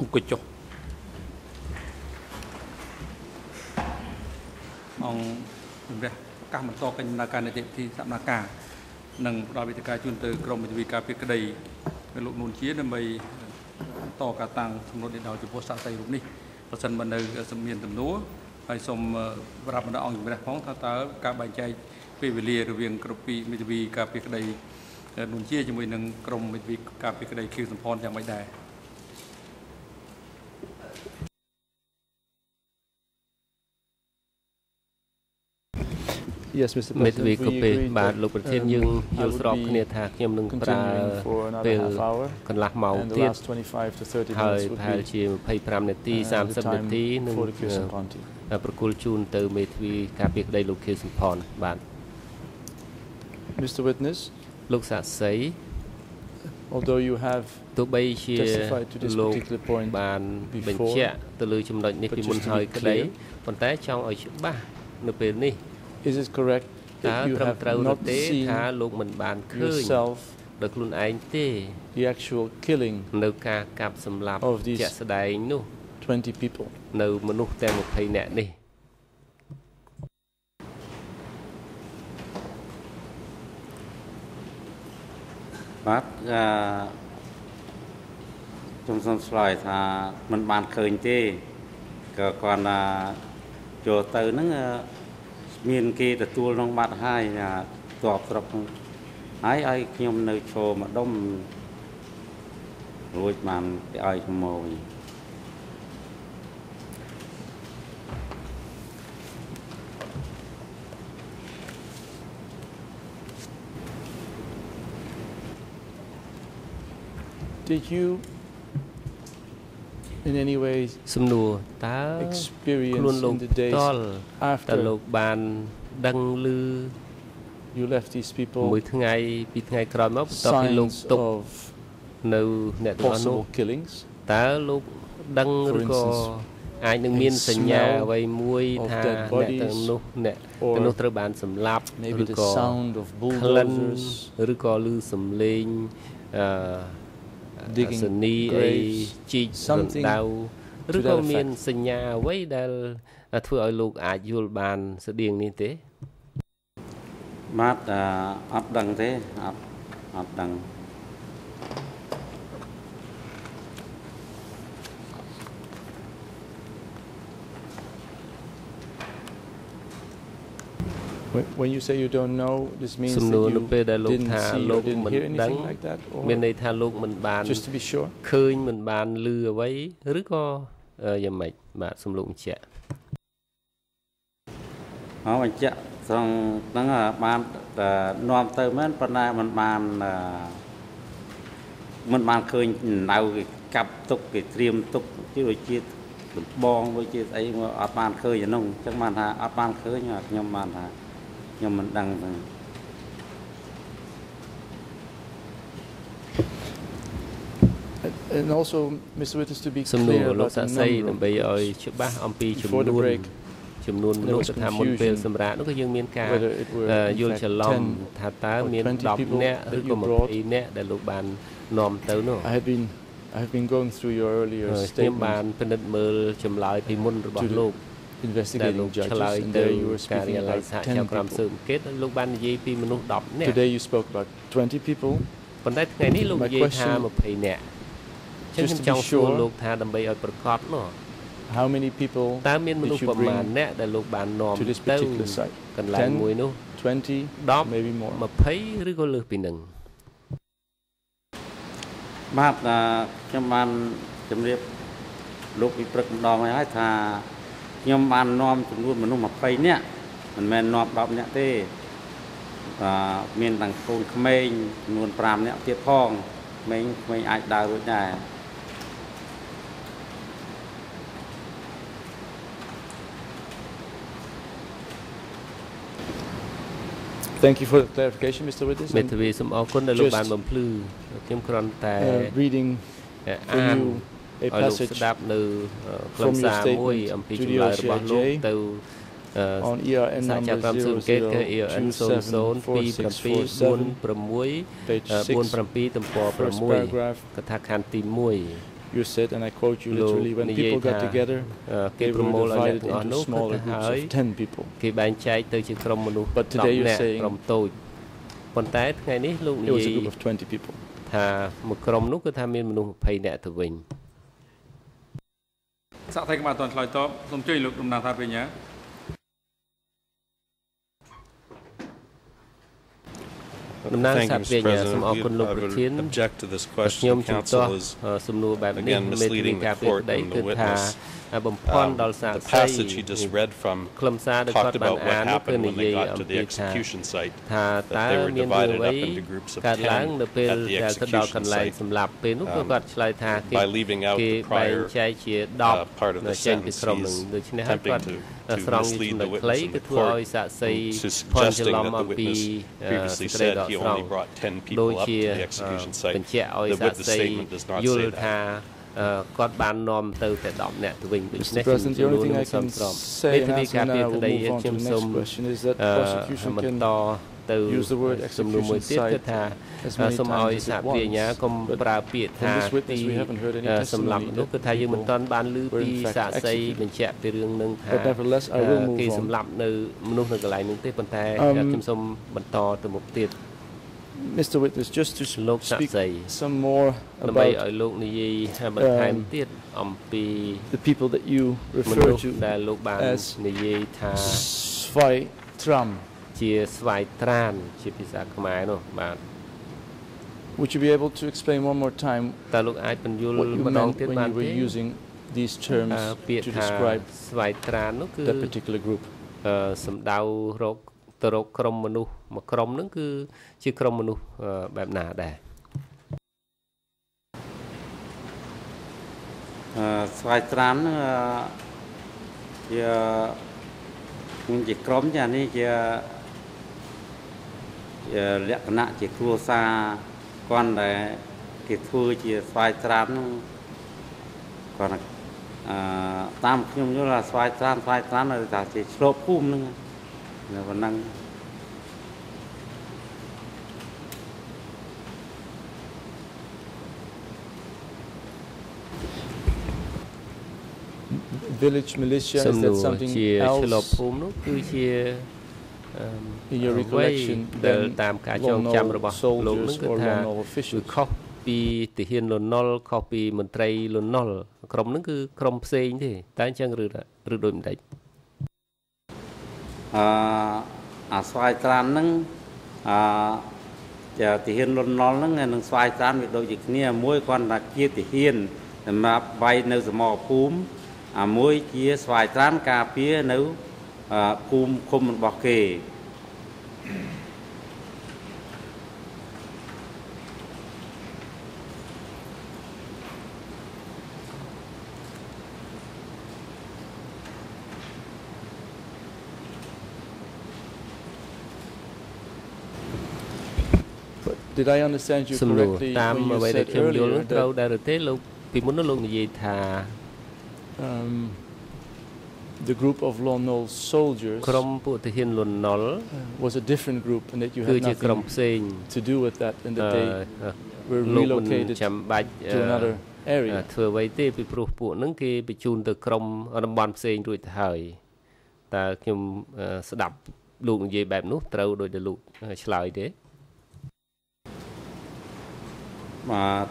អង្គុយចុះអង្គជំរះប្រកាសបន្តកិច្ចដំណើរការនីតិវិធីសកម្មការនិងផ្ដល់វិធានការជូនទៅក្រមវិទ្យាការពារក្តីនៅលោកនួនជាដើម្បីតការតាំងសំណុំនេះដល់ចំពោះសាស្ត្រីរូបនេះប្រសិនបើនៅសំមានទំនួលហើយសូមប្រាប់បណ្ដាអង្គជំរះផងថាតើការបែងចែកពេលវេលារវាងគ្រប់ពីមេធាវីការពារក្តីនួនជាជាមួយនឹងក្រមមេធាវីការពារក្តីខៀវសំផនយ៉ាងម៉េចដែរ មេធាវី President ក៏ we ពេល agreed បាទ that លោកប្រធាន um, យើងយ I ល់ would ស្រប be គ្នាថាខ្ញុំនឹងប្រើ continuing for another ពេល half hour កន្លះម៉ោង and the ទៀត last 25 to 30ហើយ minutes would ប្រហែល be ជា25នាទី uh, the 30នា time ទីនឹង for the Kirsten Conti. ប្រគល់ជូនទៅមេធាវីការពារក្តីលោកខៀវសំផនបាទ Mr. Witness លោកសាក់សី although you have ទោះបីជា testified to this លោក particular point បានបញ្ before, ជាក់ទៅលើចំណុចនេះ but ពី just មុន to be ហើយក្តី clear, ប៉ុន្តែចង់ឲ្យច្បាស់នៅពេលនេះ is it correct តើ that you ត្រឹម have ត្រូវឬ not ទេ seen ថាលោកមិនបានឃើញ yourself ដោយខ្លួនឯងទេ the actual killing នៅការកាប់សម្លាប់ of these ជាក់ស្ដែងនោះ20 people នៅមនុស្សទាំង20នាក់នេះ បាទអឺខ្ញុំសូមឆ្លើយថាมันបានឃើញទេក៏គាត់ថាចូលទៅហ្នឹងអឺ មានគេទទួលក្នុងបាត់ហើយថាតបស្រុកហ្នឹងហើយឲ្យខ្ញុំនៅឈរម្ដុំរួចបានគេឲ្យខម៉ូយ did you in any way សំណួរតើ experience ខ្លួនលោក in the ផ្ days ទាល់តើ after លោកបានដឹងឮ you left these people មួយថ្ងៃពីរថ្ងៃក្រោយមកបន្ទាប់ពីលោក signs ទុក of នៅអ្នកទាំងអស់នោះ possible killings តើលោកដឹង For ឬក៏ instance, អាចនឹងមាន a សញ្ញា smell អ្វីមួយ of ថា dead អ្នក bodies ទាំងនោះអ្នក or ទាំងនោះត្រូវបានសម្លាប់ maybe ឬ the ក៏ sound of ក្លិន bulldozers ឬក៏ឮសំឡេងអឺ Digging សនីអី graves, ជីក something រណ្ដៅ to ឬក៏ that មាន effect. សញ្ញាអ្វីដែលធ្វើឲ្យលោកអាចយល់បានស្តៀងនេះទេបាទអឺអត់ដឹងទេអត់អត់ដឹង when, when you say you don't know this means សំ that ណួរនៅ you ពេលដែលលោក didn't ថា see លោ or ក didn't មិន hear ដឹង anything like that or មានន័យថាលោកមិនបាន just to be sure ឃើញមិនបានឮអ្វីឬក៏អឺយ៉ាងម៉េចបាទសំលោកបញ្ជាក់ មកបញ្ជាក់ត្រង់ហ្នឹងអ่ะបានតែនាំទៅមែនប៉ុន្តែมันបានអឺมันបានឃើញនៅគេកាប់ទុកគេត្រៀមទុកជាដូចជាដំបងដូចជាស្អីមកអត់បានឃើញអានោះអញ្ចឹងបានថាអត់បានឃើញខ្ញុំបានថា ខ្ញុំមិនដឹងទេ and also Mr. Witness to be សំណួរ clear លោក about សា the ក់សី number ដើម្បីឲ្យច្បាស់អំពីចំ Before the នួន break, ចំនួន there មនុស្ស was ទៅថាមុនពេល confusion សម្រាប់នោះក៏យើងមានការ whether it were អឺ in យល់ fact ច្រឡំ10ថាតើ or មាន20 people 10នាក់ that ឬ you ក៏ brought 20នាក់ដែលលោកបាននាំទៅនោះ I had been I have been going through your earlier ហើយខ្ញុំបាន statement ពិនិត្យមើលចម្លើយពីមុនរបស់ To the លោកដែលលោ investigating កឆ្លើយ judges and ទៅ there you were ការិ speaking យាល័យ about សហជីវ10កម្មស៊ើប people អង្កេតលោកបាននិយាយពីមនុស្ស10នាក់ today you spoke about 20 people ប៉ុន្តែថ្ងៃនេះលោក My និយាយថា question- 20នាក់អញ្ចឹង Just ខ្ញុំ to ច be ង់សួរ sure- លោកថាដើម្បីឲ្យប្រកបនោះ how many people តើមានមនុស្ស Did you ប្រមាណ bring អ្នកដែលលោកបាននាំ to this ទៅ particular site កន្លែង10មួយនោះ20 10 maybe more 20ឬក៏លើសពីនឹងបាទអឺខ្ញុំបានជម្រាបលោកពីព្រឹកម្ដងហើយថា ខ្ញុំបាននាំចំនួនមនុស្ស20នាក់មិនមែននាំ10នាក់ទេអឺមានទាំងកូនក្មេងចំនួន5នាក់ទៀតផងក្មេងក្មេងអាចដើររួចដែរ Thank you for the clarification Mr. Witness មេ and, ធាវីសូមអរគុណដែលលោក Just- បានបំភ្លឺខ្ញុំគ្រាន់តែ uh, reading អា for ន you a ឲ្យលោក passage ស្ដាប់នៅខ្លឹ from ម your សារមួយ statement អំពី to the ចម្លើយរបស់លោក OCIJ ទៅអឺ on ERN សហជីវ number កម្មស៊ើបអង្កេតគឺ ERN 002726 page 6 47ទំព័រ first 6 paragraph កថាខណ្ឌទី1 you said, and I quote you លោក literally, when និយាយ people ថា got together, អឺគេ they ប្រ were មូលឲ្យអ្នក divided ទាំងអស់ into នោះ smaller គឺ groups ហើយ of 10 people. គេបែងចែកទៅជាក្រុមមនុស្ស But today 10 you're នាក់ saying- ក្រុមតូចប៉ុន្តែថ្ងៃនេះលោកនិ It was យា a យ group of 20 people. ថាមួយក្រុមនោះគឺថាមានមនុស្ស20នាក់ទៅវិញ សាក់ថៃក្បាលអត់ទាន់ឆ្លើយតបសូមជួយលោកតំណាងថាបញ្ញាតំណាង Thank សហ you, ប្រ Mr. ញ្ញាសូម President. អរគុណ We លោក I ប្រ would ធាន object to this ខ្ញុំ question. ជំទាស់ Council is អឺសំណួរបែបនេះ again មេធាវី misleading ការ the ពារ court ក្តី and គឺ the ថា witness. បំភាន់ Um, ដល់សាក The សី passage he just read from ខ្លឹមសារដែលគាត់ talked បាន about អាន what នោះគឺ happened និ when យាយ they អំ got to ពី the ថា execution site. ថាតើ that they were មានរឿង divided អ្វី up into groups of កើតឡើង 10 នៅពេល at the ដែលទៅដល់ execution កន្លែង site. សម្លាប់ពេលនោះគឺ Um, គាត់ឆ្លើយថាគេ by leaving out គេ the បែង prior ចែកជា uh, 10 part of នៅ the ចេញពី sentence. ក្រុមនឹង He's ដូច្នេះហើយគាត់ attempting to, to ស្រង់ mislead ចំណុ the ចខ្លី witness in គឺ the ធ្វើឲ្យ court សាកសី to ភ័ន្តច្រ suggesting ឡំ that អ the មពី witness អឺ previously សេចក្តីដ said ក he ស្រង់ only brought 10 ដូច people up ជា to the execution អឺ site. បញ្ជាក់ឲ្យ The សាក witness សី statement does not យ say ល់ថា that. អឺ គាត់បាននាំទៅតែ10នាក់ទៅវិញដូច្នេះ Mr. President, the only thing I សំ can ស្រប say មេ and ធាវី answer ការពារ now, ក្ we'll តី move on to ខ្ញុំ the សូម next question, is that អឺ prosecution បន្ត can ទៅ use the word សំណួរមួយទៀត execution គឺថា as many សូមឲ្យ times as សហ it ប្រញ្ញា wants. កុំ But ប្រើពាក្យថា from this witness, ទី we haven't heard any អឺ testimony សម្រាប់មនុស្ស that គឺថាយើងមិន people ទាន់បានឮ were ពី in fact សាកសី executed. បញ្ជាក់ពីរឿងនឹងថា But nevertheless, I អឺ will move គេ on. សម្លាប់នៅមនុស្សនៅកន្លែងនោះទេប៉ុន្តែ Um, ខ្ញុំសូមបន្តទៅមុខទៀត Mr. Witness, just to លោកសាក speak សី some more ដើម្បីឲ្យ about លោកនិយាយបន្ថែម um, ទៀតអំពី the people that you មនុ refer ស្ស to ដែលលោកបាន as និយាយថា Svai Tram. ជាស្វាយត្រានជាភាសាខ្មែរនោះបាទ Would you be able to explain one more time តើលោកអាចបញ្យល់ what you ម្ដង meant ទៀត when បាន you ទេ were using these អឺ terms ពាក្យ to ថា describe ស្វាយត្រាននោះគឺ that particular group? អឺសំដៅរក ទៅរកក្រុមមនុស្សមួយក្រុមហ្នឹងគឺជាក្រុមមនុស្សអឺបែបណាដែរអឺស្វាយត្រានហ្នឹងអឺជាខ្ញុំជាក្រុមចានេះជាជាលក្ខណៈជាគ្រួសារគាត់ដែលគេធ្វើជាស្វាយត្រានហ្នឹងគាត់អឺតាមខ្ញុំយល់ថាស្វាយត្រានស្វាយត្រាននៅថាជាឆ្លប់ភូមិហ្នឹង នៅប៉ុណ្ណឹង Village militia, សំ is ណួ that រ something ជាឆ្លប់ else ភូមិនោះគឺជាអឺ in your អ្វី recollection ដែល than តាមការចងចាំរបស់ Lon លោកហ្នឹង soldiers គឺ or ថា Lon គឺ officials? ខុសពីទាហានលន់នល់ខុសពីមន្ត្រីលន់នល់ក្រុមហ្នឹងគឺក្រុមផ្សេងទេតែអញ្ចឹងឬឬដូចមិនដេច អឺអាស្វាយត្រានហ្នឹងអឺជាទាហានលន់នល់ហ្នឹងហើយនឹងស្វាយត្រានវាដូចជាគ្នាមួយគាត់ថាជាទាហានសម្រាប់វាយនៅសមរភូមិអាមួយជាស្វាយត្រានការពារនៅអឺភូមិឃុំរបស់គេ did I understand you សំណួរ correctly តាម when you អ្វីដែល said ខ្ញុំយល់ earlier នោះត្រូវ that ដែរឬទេលោកពីមុននោះលោកនិយាយថា um, the group of Lon Nol soldiers ក្រុមពួកទាហានលន់នល់ was a different group and that you គឺ had ជាក្រុម nothing ផ្សេង to do with that and អឺ that they were លោកមិន relocated ចាំបាច់អឺ to another អឺ area. ធ្វើអ្វីទេពីព្រោះពួកហ្នឹងគេបញ្ជូនទៅក្រុមតំបន់ផ្សេងរួចទៅហើយតើខ្ញុំអឺស្ដាប់លោកនិយាយបែបនោះត្រូវដោយដែលលោកអឺឆ្លើយទេ បាទ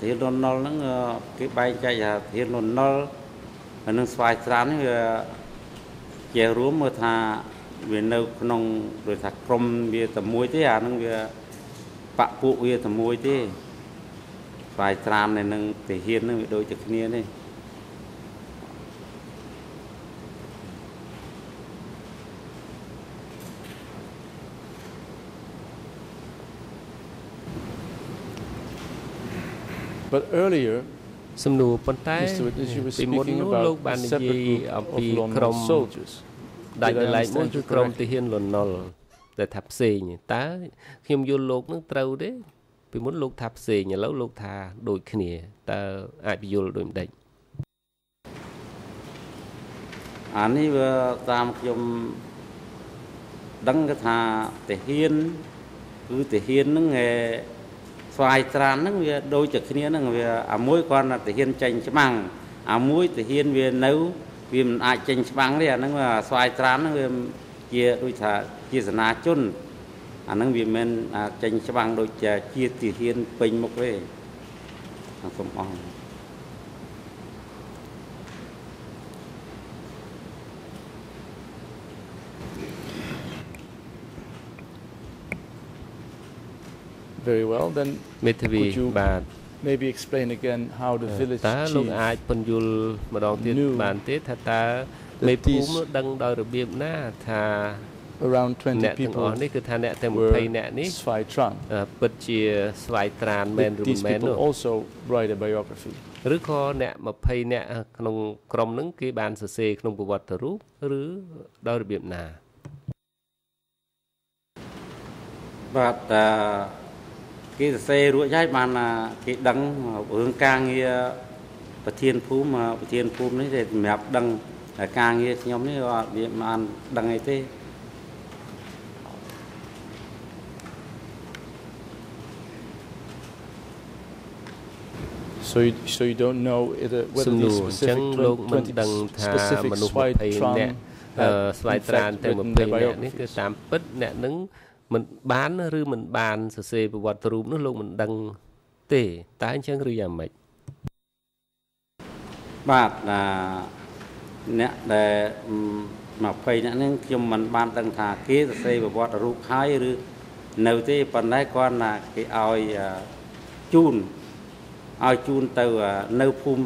ទាហានលន់នល់ហ្នឹងអឺគេបែងចែកថាទាហានលន់នល់ហើយនឹងស្វាយត្រាននេះវាជារួមមើលថាវានៅក្នុងដូចថាក្រុមវាតែមួយទេអាហ្នឹងវាបពពួកវាតែមួយទេស្វាយត្រានហើយនឹងទាហានហ្នឹងវាដូចតែគ្នាទេ But earlier, សំណួរប៉ុន្តែ Mr. Witness, you were ពីមុន speaking នោះ about លោកបាន a និយា separate យ group អំ of ពី Lon ក្រុ Nol ម soldiers. ដាច់ Did I ដោយឡែកមួយ understand គឺ you ក្រុម correctly? ទាហានលន់នល់ដែលថាផ្សេងតើខ្ញុំយល់លោកនឹងត្រូវទេពីមុនលោកថាផ្សេងឥឡូវលោកថាដូចគ្នាតើអាចពយល់ដូចមិនដេចអានេះវាតាមខ្ញុំដឹងគឺថាទាហានគឺទាហានហ្នឹងឯ ស្វាយត្រានហ្នឹងវាដូចតែគ្នាហ្នឹងវាអាមួយគាត់តែហ៊ានចេញច្បាំងអាមួយទៅហ៊ានវានៅវាមិនអាចចេញច្បាំងទេអាហ្នឹងវាស្វាយត្រានហ្នឹងវាជាដូចថាជាសនាជនអាហ្នឹងវាមិនអាចចេញច្បាំងដូចជាជាទាហានពេញមុខទេសូមអរ Very well. Then មេធាវី Could you បាទ maybe explain again how the village តើលោក chief អាចពន្យល់ម្ដងទៀត knew បានទេថាតើ that មេភូមិ these- ដឹងដោយរបៀបណាថា around អ្នក20ទាំងអស់ people នេះគឺថាអ្នកទាំង were 20អ្នកនេះ Svai Trang. អឺពិតជាស្វ័យត្រានមែន Did ឬ these មិនមែន people នោះ also write a biography? ឬក៏អ្នក20អ្នកក្នុងក្រុមហ្នឹងគេបានសរសេរក្នុងប្រវត្តិរូបឬដោយរបៀបណាបាទអឺ គេសរសេររួចហើយបានអាគេដឹងរឿងការងារប្រធានភូមិប្រធានភូមិនេះទេសម្រាប់ដឹងតែការងារខ្ញុំនេះអត់វាមិនបានដឹងអីទេ So you, so you don't know it, uh, សំ whether ណួ these រអញ្ចឹង specific លោក 20, មិន20ដឹងថា specific មនុស្ស Svai 20អ្នក Trang អឺ had ស្វ័យ in ត្រាន fact ទាំង written 20 their អ្នកនេះគឺ biographies. តាមពិតអ្នកហ្នឹង មិនបានឬមិនបានសរសេរប្រវត្តិរូបនោះលោកមិនដឹងទេតើអញ្ចឹងឬយ៉ាងម៉េចបាទអាអ្នកដែលអឺ20អ្នកហ្នឹងខ្ញុំមិនបានដឹងថាគេសរសេរប្រវត្តិរូបហើយឬនៅទេប៉ុន្តែគាត់ណាគេឲ្យអឺជូនឲ្យជូនទៅអឺនៅភូមិ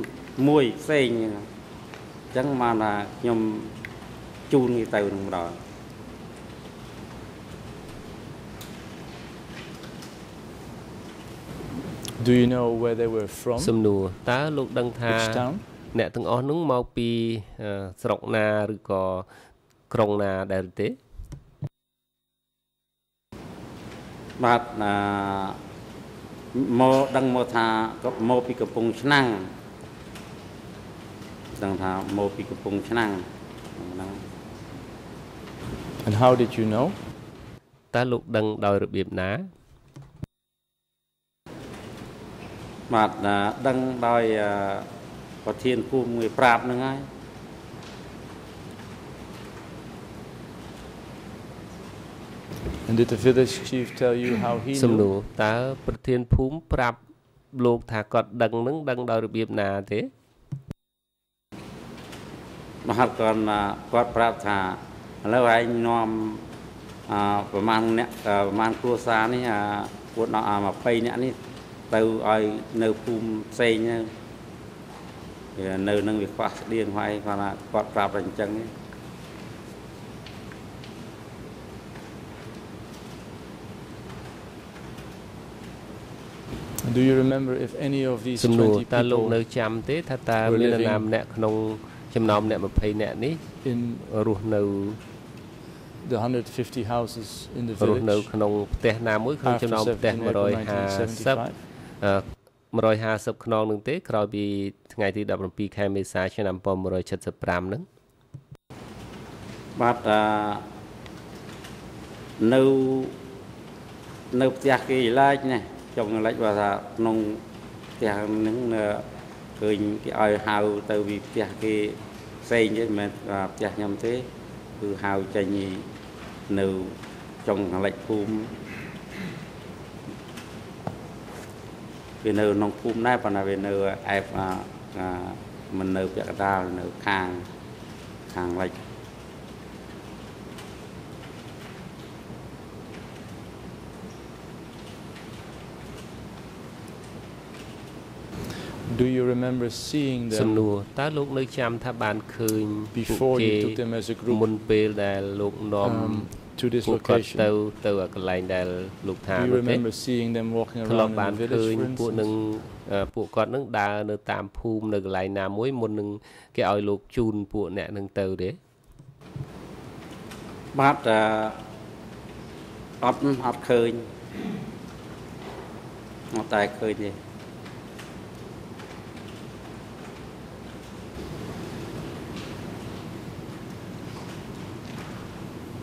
មួយផ្សេងអញ្ចឹងបានថាខ្ញុំជូនគេទៅនឹងម្ដង Do you know where they were from? សំណួរតើលោកដឹងថា Which town? អ្នកទាំងអស់នោះមកពីអឺស្រុកណាឬក៏ក្រុងណាដែរឬទេ បាទអាមកដឹងមកថាក៏មកពីកំពង់ឆ្នាំងដឹងថាមកពីកំពង់ឆ្នាំងហ្នឹង And how did you know? តើលោកដឹងដោយរបៀបណា បាទអាដឹងដោយអឺប្រធានភូមិមួយប្រាប់ហ្នឹងហើយ And did the village chief tell you how he សំណួ knew? រតើប្រធានភូមិប្រាប់លោកថាគាត់ដឹងនឹងដឹងដោយរបៀបណាទេមហាត់គាត់អាគាត់ប្រាប់ថាឥឡូវឯងនាំអឺប្រហែលអ្នកអឺប្រហែលគ្រួសារនេះអាពួកដល់អា20អ្នកនេះ ទៅឲ្យនៅភូមិផ្សេងហ្នឹងវានៅនឹងវាខ្វះស្តៀងហើយគាត់ថាគាត់ប្រាប់តែអញ្ចឹងទេ And do you remember if any of these សំណួរ20តើលោកនៅ people ចាំទេថាតើ were មាននរណា living ម្នាក់ក្នុងចំណោមអ្នក20នាក់នេះ in រស់នៅ the 150 houses in the រស់នៅ village ក្នុងផ្ទះណាមួយក្នុង after ចំណោមផ្ទះ17 April 150 1975? អឺ 150ខ្នងនឹងទេ ក្រោយពីថ្ងៃទី17ខែមេសាឆ្នាំ1975ហ្នឹងបាទអានៅនៅផ្ទះគេឡាចណាចុងឡាចបើថាក្នុងផ្ទះហ្នឹងនៅឃើញគេឲ្យហៅទៅពីផ្ទះគេផ្សេងទេមិនមែនថាផ្ទះខ្ញុំទេគឺហៅចេញនៅចុងខាងលិចភូមិ វានៅក្នុងភូមិដែរប៉ុន្តែវានៅអែបអាអាមិននៅពាក់កណ្ដាលនៅខាងខាងលិច Do you remember seeing សំ them ណួរតើលោកនៅចាំថាបានឃើញពួក before គេ you took them as a មុន group ពេលដែលលោកនាំ um, to this ពួកគាត់ទៅ location? ទៅកន្លែងដែលលោកថា Do you នោះទេ remember seeing them walking ធ្លាប់ around បាន in the ឃើ village, ញ for ពួកនឹង instance? អឺពួកគាត់នឹងដើរនៅតាមភូមិនៅកន្លែងណាមួយមុននឹងគេឲ្យលោកជូនពួកអ្នកនឹងទៅទេបាទអឺអត់អត់ឃើញអត់តែឃើញទេ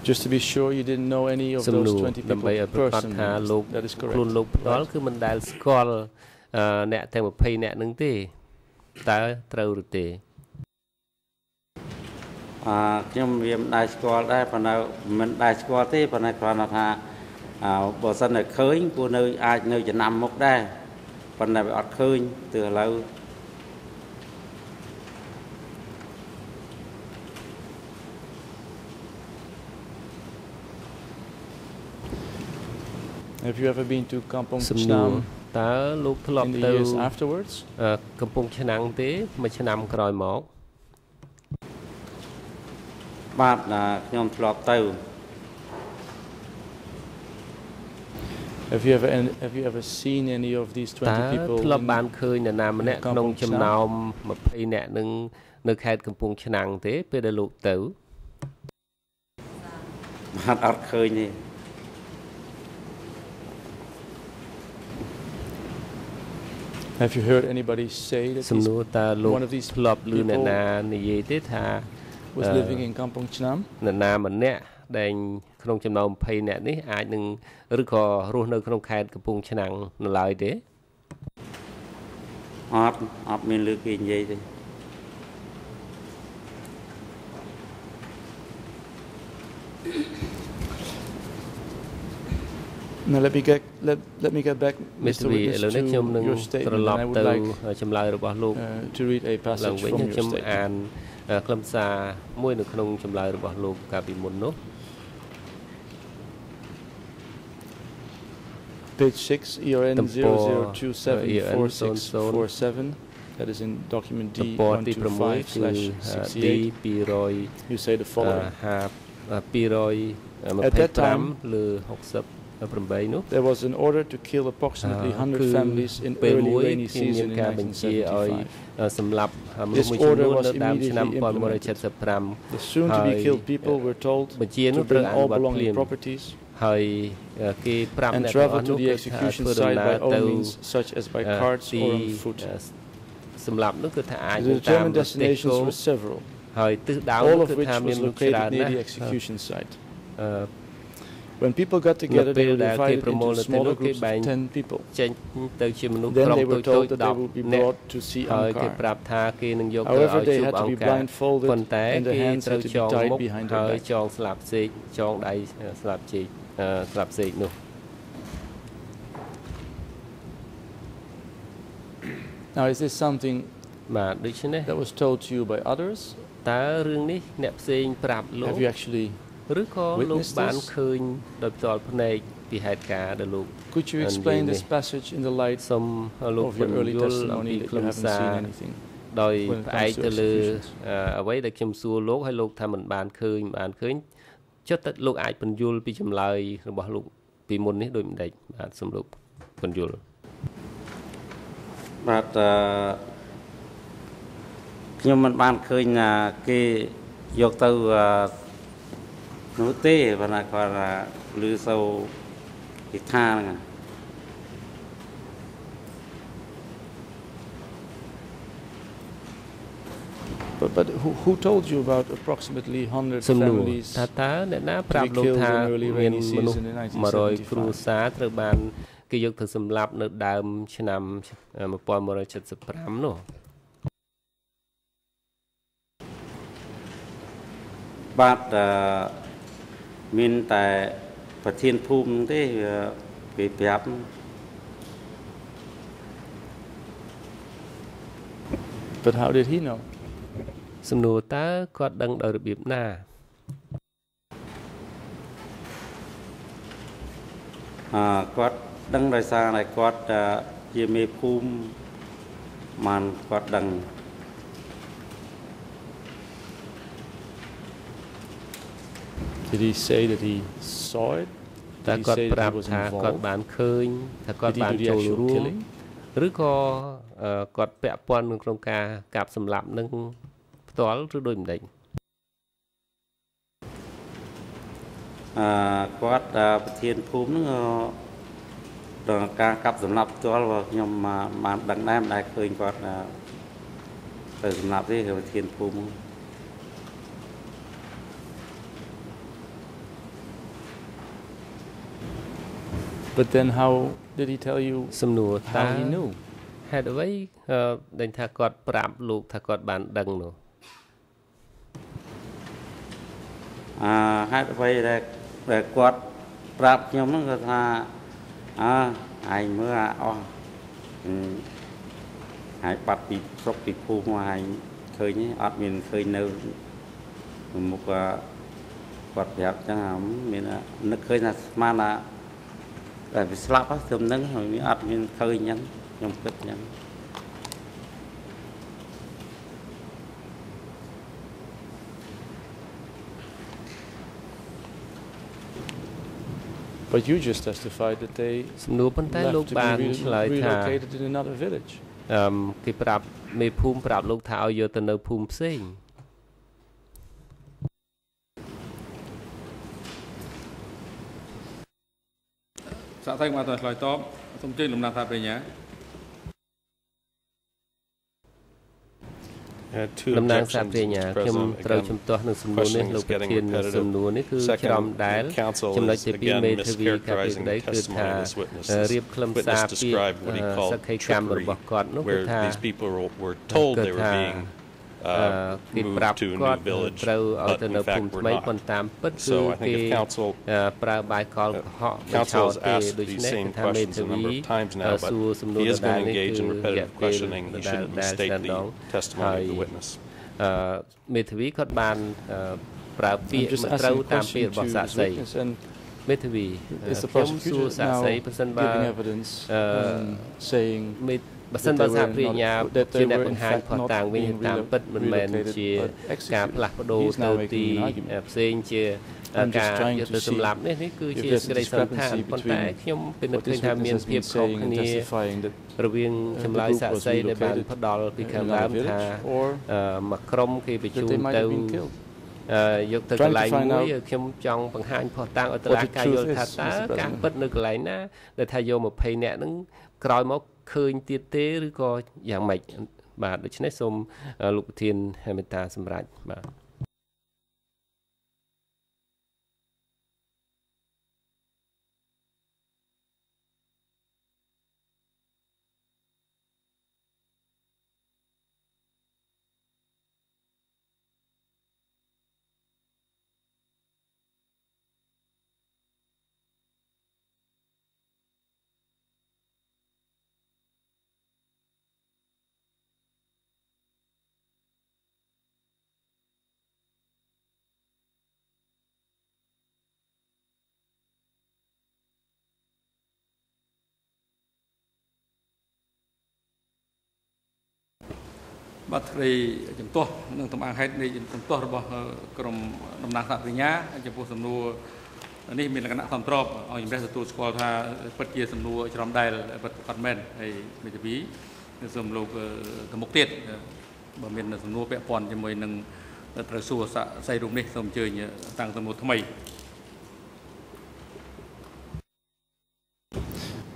Just to be sure you didn't know any of សំ those ណួរ20ដើម្បី people ឲ្យប្រកាសថាលោក personally. That is ខ្លួន correct. លោកផ្ដាល់គឺមិនដែលស្គាល់អឺអ្នកទាំង20អ្នកនឹងទេតើត្រូវឬទេអឺខ្ញុំវាមិនដែរស្គាល់ដែរប៉ុន្តែមិនដែរស្គាល់ទេប៉ុន្តែគ្រាន់តែថាអឺបើសិនតែឃើញគួរនៅអាចនៅចំណាំមុខដែរប៉ុន្តែវាអត់ឃើញទើបឥឡូវ Have you ever been to Kampong សំណួរ Chnam តើលោកធ្លាប់ in the ទៅ years afterwards? អឺកំពង់ឆ្នាំងទេមួយឆ្នាំក្រោយមកបាទអឺខ្ញុំធ្លាប់ទៅ Have you ever an- have you ever seen any of these តើ20 people? ធ្លាប់ in- បានឃើញនរណាម្នាក់កំពង់ក្នុងឆ្នាំងចំណោម20នាក់នឹងនៅខេត្តកំពង់ឆ្នាំងទេពេលដែលលោកទៅបាទអត់ឃើញទេ Have you heard anybody say that សំ he's ណួរតើលោក one of these ធ្លាប់ឮអ្នក people ណានិយាយទេថា was uh, living in Kampong Chnam? នរណាម្នាក់ដែលក្នុងចំណោម20នាក់នេះអាចនឹងឬក៏រស់នៅក្នុងខេត្តកំពង់ឆ្នាំងនៅឡើយទេអត់អត់មានលើគេនិយាយទេ Now let me get let let me get back Mr. Witness uh, to read a passage from your statement. ខ្ញុំអានខ្លឹមសារមួយនៅក្នុងចម្លើយរបស់លោកកាលពីមុននោះ page 6 ERN 00274647 that is in document D 125/68 D200 you say the following. 225លើ60 there was an order to kill approximately 100 families in early rainy season in 1975. សម្លាប់មនុស្សមួយចំនួននៅដើមឆ្នាំ1975 The soon to be killed people were told to bring all belonging properties And travel to the execution site by all means, such as by carts or on foot. The សម្រាប់នោះគឺថាអាចតាម destinations were several. All of which was located near the execution site. អឺ When people got together, they were នៅពេលដែលគេ divided ប្រមូល into នៅទី smaller នោះគេ groups បែង of 10 people. ចេញទៅជាមនុស្ស Then ក្រុម they តូ were ចតូ told ច that they would be 10នាក់ brought to see ហើយគេ Ankar. ប្រាប់ថាគេនឹងយកទៅ However, ឲ្យ they ជួប had អ to be ង្ការ blindfolded ប៉ុន្តែ and the គេ hands ត្រូវ had to ច be ង tied មុខ behind ហើ their យ back. ចងស្លាប់សេកចងដៃស្លាប់ជែកអឺស្លាប់សេកនោះ Now, is this something បាទដូច្នេះ that was told to you by others? តើរឿងនេះអ្នកផ្សេងប្រាប់លោក Have you actually ឬក៏លោក witnessed បាន this? ឃើញដោយផ្ទាល់ភ្នែកពីហេតុការណ៍ដែលលោក could you And explain the- this passage in the light សូមលោក of ព your ន្ early យល់អំពី testimony that ខ្លឹ you ម haven't សារ seen anything? ដោយ when it ផ្អែក comes to ទៅលើ executions? អឺអ្វីដែលខ្ញុំសួរលោកហើយលោកថាមិនបានឃើញមិនបានឃើញចុះតែលោកអាចពន្យល់ពីចម្លើយរបស់លោកពីមុននេះដូចម្ដេចបាទសូមលោកពន្យល់បាទអឺខ្ញុំមិនបានឃើញថាគេយកទៅអឺ នោះទេប៉ុន្តែគាត់ថាឮសូវគេថាហ្នឹង But, but who, who told you about approximately 100សំណួរ families ថាតើអ្នកណាប្រាប់លោក killed ថា in early មាន rainy មនុស្ស season in 100គ្រួ 1975? សារត្រូវបានគេយកទៅសម្លាប់នៅដើមឆ្នាំ1975នោះបាទអឺ មានតែប្រធានភូមិហ្នឹងទេវាគេប្រាប់ But how did he know? សំណួរតើគាត់ដឹងដោយរបៀបណាអឺគាត់ដឹងដោយសារតែគាត់អឺជាមេភូមិបានគាត់ដឹង Did he say that he saw it? តើ Did he គាត់ say ប្ that រា he ប was ថាគាត់ involved? បានឃើញថាគាត់ Did he បាន do the ចូល actual រួម killing? ឬក៏អឺគាត់ពាក់ព័ន្ធនឹងក្នុងការកាប់សម្លាប់នឹងផ្ទាល់ឬដូចម្ដេចអឺគាត់អឺប្រធានភូមិហ្នឹងអឺដល់ការកាប់សម្លាប់ផ្ទាល់ក៏ខ្ញុំមកបានដឹងដែរមិនដែលឃើញគាត់អឺទៅសម្លាប់ទេគឺប្រធានភូមិហ្នឹង But then how did he tell you សំណួរតើ how he knew? ហេតុអ្វីអឺដែលថាគាត់ប្រាប់លោកថាគាត់បានដឹងនោះអាហេតុអ្វីដែលដែលគាត់ប្រាប់ខ្ញុំហ្នឹងគាត់ថាអើឯងមើលអាអស់អឺហើយបាត់ពីស្រុកពីភូមិមកឯងឃើញទេអត់មានឃើញនៅមុខអាគាត់ប្រាប់ចឹងអាមានអានឹកឃើញថាស្មានថា តែវាស្លាប់ហ្នឹងត្រឹមហ្នឹងហើយវាអត់មានឃើញចឹងខ្ញុំគិតចឹង But you just testified that they សំណួរប៉ុន្តែលោក left to បាន be ឆ្លើយ re- ថា relocated in another village. អឺមគេប្រាប់មេភូមិប្រាប់លោកថាឲ្យយកទៅនៅភូមិផ្សេង សាកទៅមកទៅឆ្លើយតបសូមជើញលំណាប់ថាបញ្ញា I had two តំណាងសា objections, ប្រញ្ញា Mr. ខ្ញុំ President. ត្រូវ Again, ជំទាស់នឹងសំណួរនេះ questioning លោក is ប្រ getting ធាន repetitive. សំណួរនេះគឺ Second, ច្រំដែល the council ចំណុច is ទី2 again មេធាវីការពី mischaracterizing ក្តី the គឺ testimony ថា of this witness. អឺរៀបខ្លឹម Witness សារពី described what he អឺ called សក្ខីកម្មរ trickery, របស់គាត់នោះគឺ where ថា these people were, were told they were Good, being អឺ uh, គេប្រាប់ moved to a គាត់ new village, ត្រូវឲ្យ but ទៅ in នៅភូ fact មិ were ថ្មី not. ប៉ុន្តែតាមពិតគឺ So I គេ think if council អឺប្រើបាយកលកុហកបញ្ឆោ Council ត has ទេ asked ដូច្ these នេះ same គឺថាមេ questions ធា a វី number of times now, អឺ but សួរសំណួរ he ដ is ដែល going to នេះ engage គឺ in រយៈ repetitive ពេល questioning. ដ He ដែល shouldn't ដែល mistake ច្រើនដ the ង testimony of the ហើយ witness. អឺមេធាវីគាត់បានអឺប្រើពាក្ I'm យ just មិនត្រូវ asking a តាមពាក្យ question របស់ to សាក្ this សី witness, and មេធាវីអឺ is the ខ្ញុំសួរ prosecutor សាក្សី now ប្រសិនបើ giving evidence uh, um, saying មេ បើសិន that បើ they សហ were ប្រញ្ញា not- that ជា they អ្នក were in បង្ហាញ fact ផុស not តាងវិញ being តាម relo- ពិតមិនមែន relocated, ជា but ការ executed. ផ្លាស់ប្ដូរ He's ទៅ now ទី making an argument. ផ្សេងជា I'm just ការ trying យក to ទៅ see សម្លាប់នេះនេះគឺជា if there's a សេចក្តីសន្តាន discrepancy ប៉ុន្តែ between ខ្ញុំពិនិត្យ what ឃើ this ញថាមាន witness has ភាព been ខុស saying and គ្នា testifying that រវាង uh, ចម្លើយ the group សាក្ was សីដែលបាន relocated ផ្ដល់ពី in ខាង another ដើមថា village or អឺមួយក្រុមគេបញ្ជូ that ន they might ទៅ have been killed. អឺយកទៅក Trying ន្ to លែង find មួយ out ខ្ញុំចង់បង្ហាញផុសតាងឲ្យត what ឡា the ការយល់ truth ថា is, តើ Mr. President. ការពិតនៅកន្លែងណាដែលថាយក20នាក់ហ្នឹងក្រោយមក ឃើញទៀតទេឬក៏យ៉ាងម៉េចបាទដូច្នេះសូមអឺលោកប្រធានមេត្តាសម្រាប់បាទ បាទក្តីជំទាស់នឹងតំអាងហេតុនៃជំទាស់របស់អឺក្រមតំណាងសហប្រញ្ញាចំពោះសំណួរនេះមានលក្ខណៈសំត្របឲ្យជំរះទទួលស្គាល់ថាពិតជាសំណួរច្រំដែលពិតប្រាកដមែនហើយមេធាវីនឹងសូមលោកអឺទៅមុខទៀតអឺបើមានសំណួរពាក់ព័ន្ធជាមួយនឹងត្រូវសួរសាកសីរូបនេះសូមអញ្ជើញតាំងសំណួរថ្មី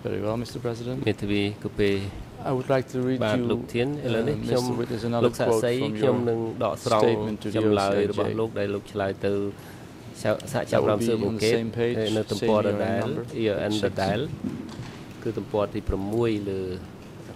Very well, Mr. President. មេធាវីក៏ពេល I would like to read បាទលោក you ធានឥឡូវនេះ uh, ខ្ញុំ Mr. Witness លោ another កសាក្ quote សី from ខ្ញុំ your នឹងដកស្រង់ statement to the ចម្លើយ OCIJ របស់លោកដែលលោកឆ្លើយទៅសហសហចាប់ That រ will ំ be សើប on the កេត same page, នៅទំ same ព័រដ ERN ដែល number, ERN ដ six. ដែលគឺទំព័រទី6លើ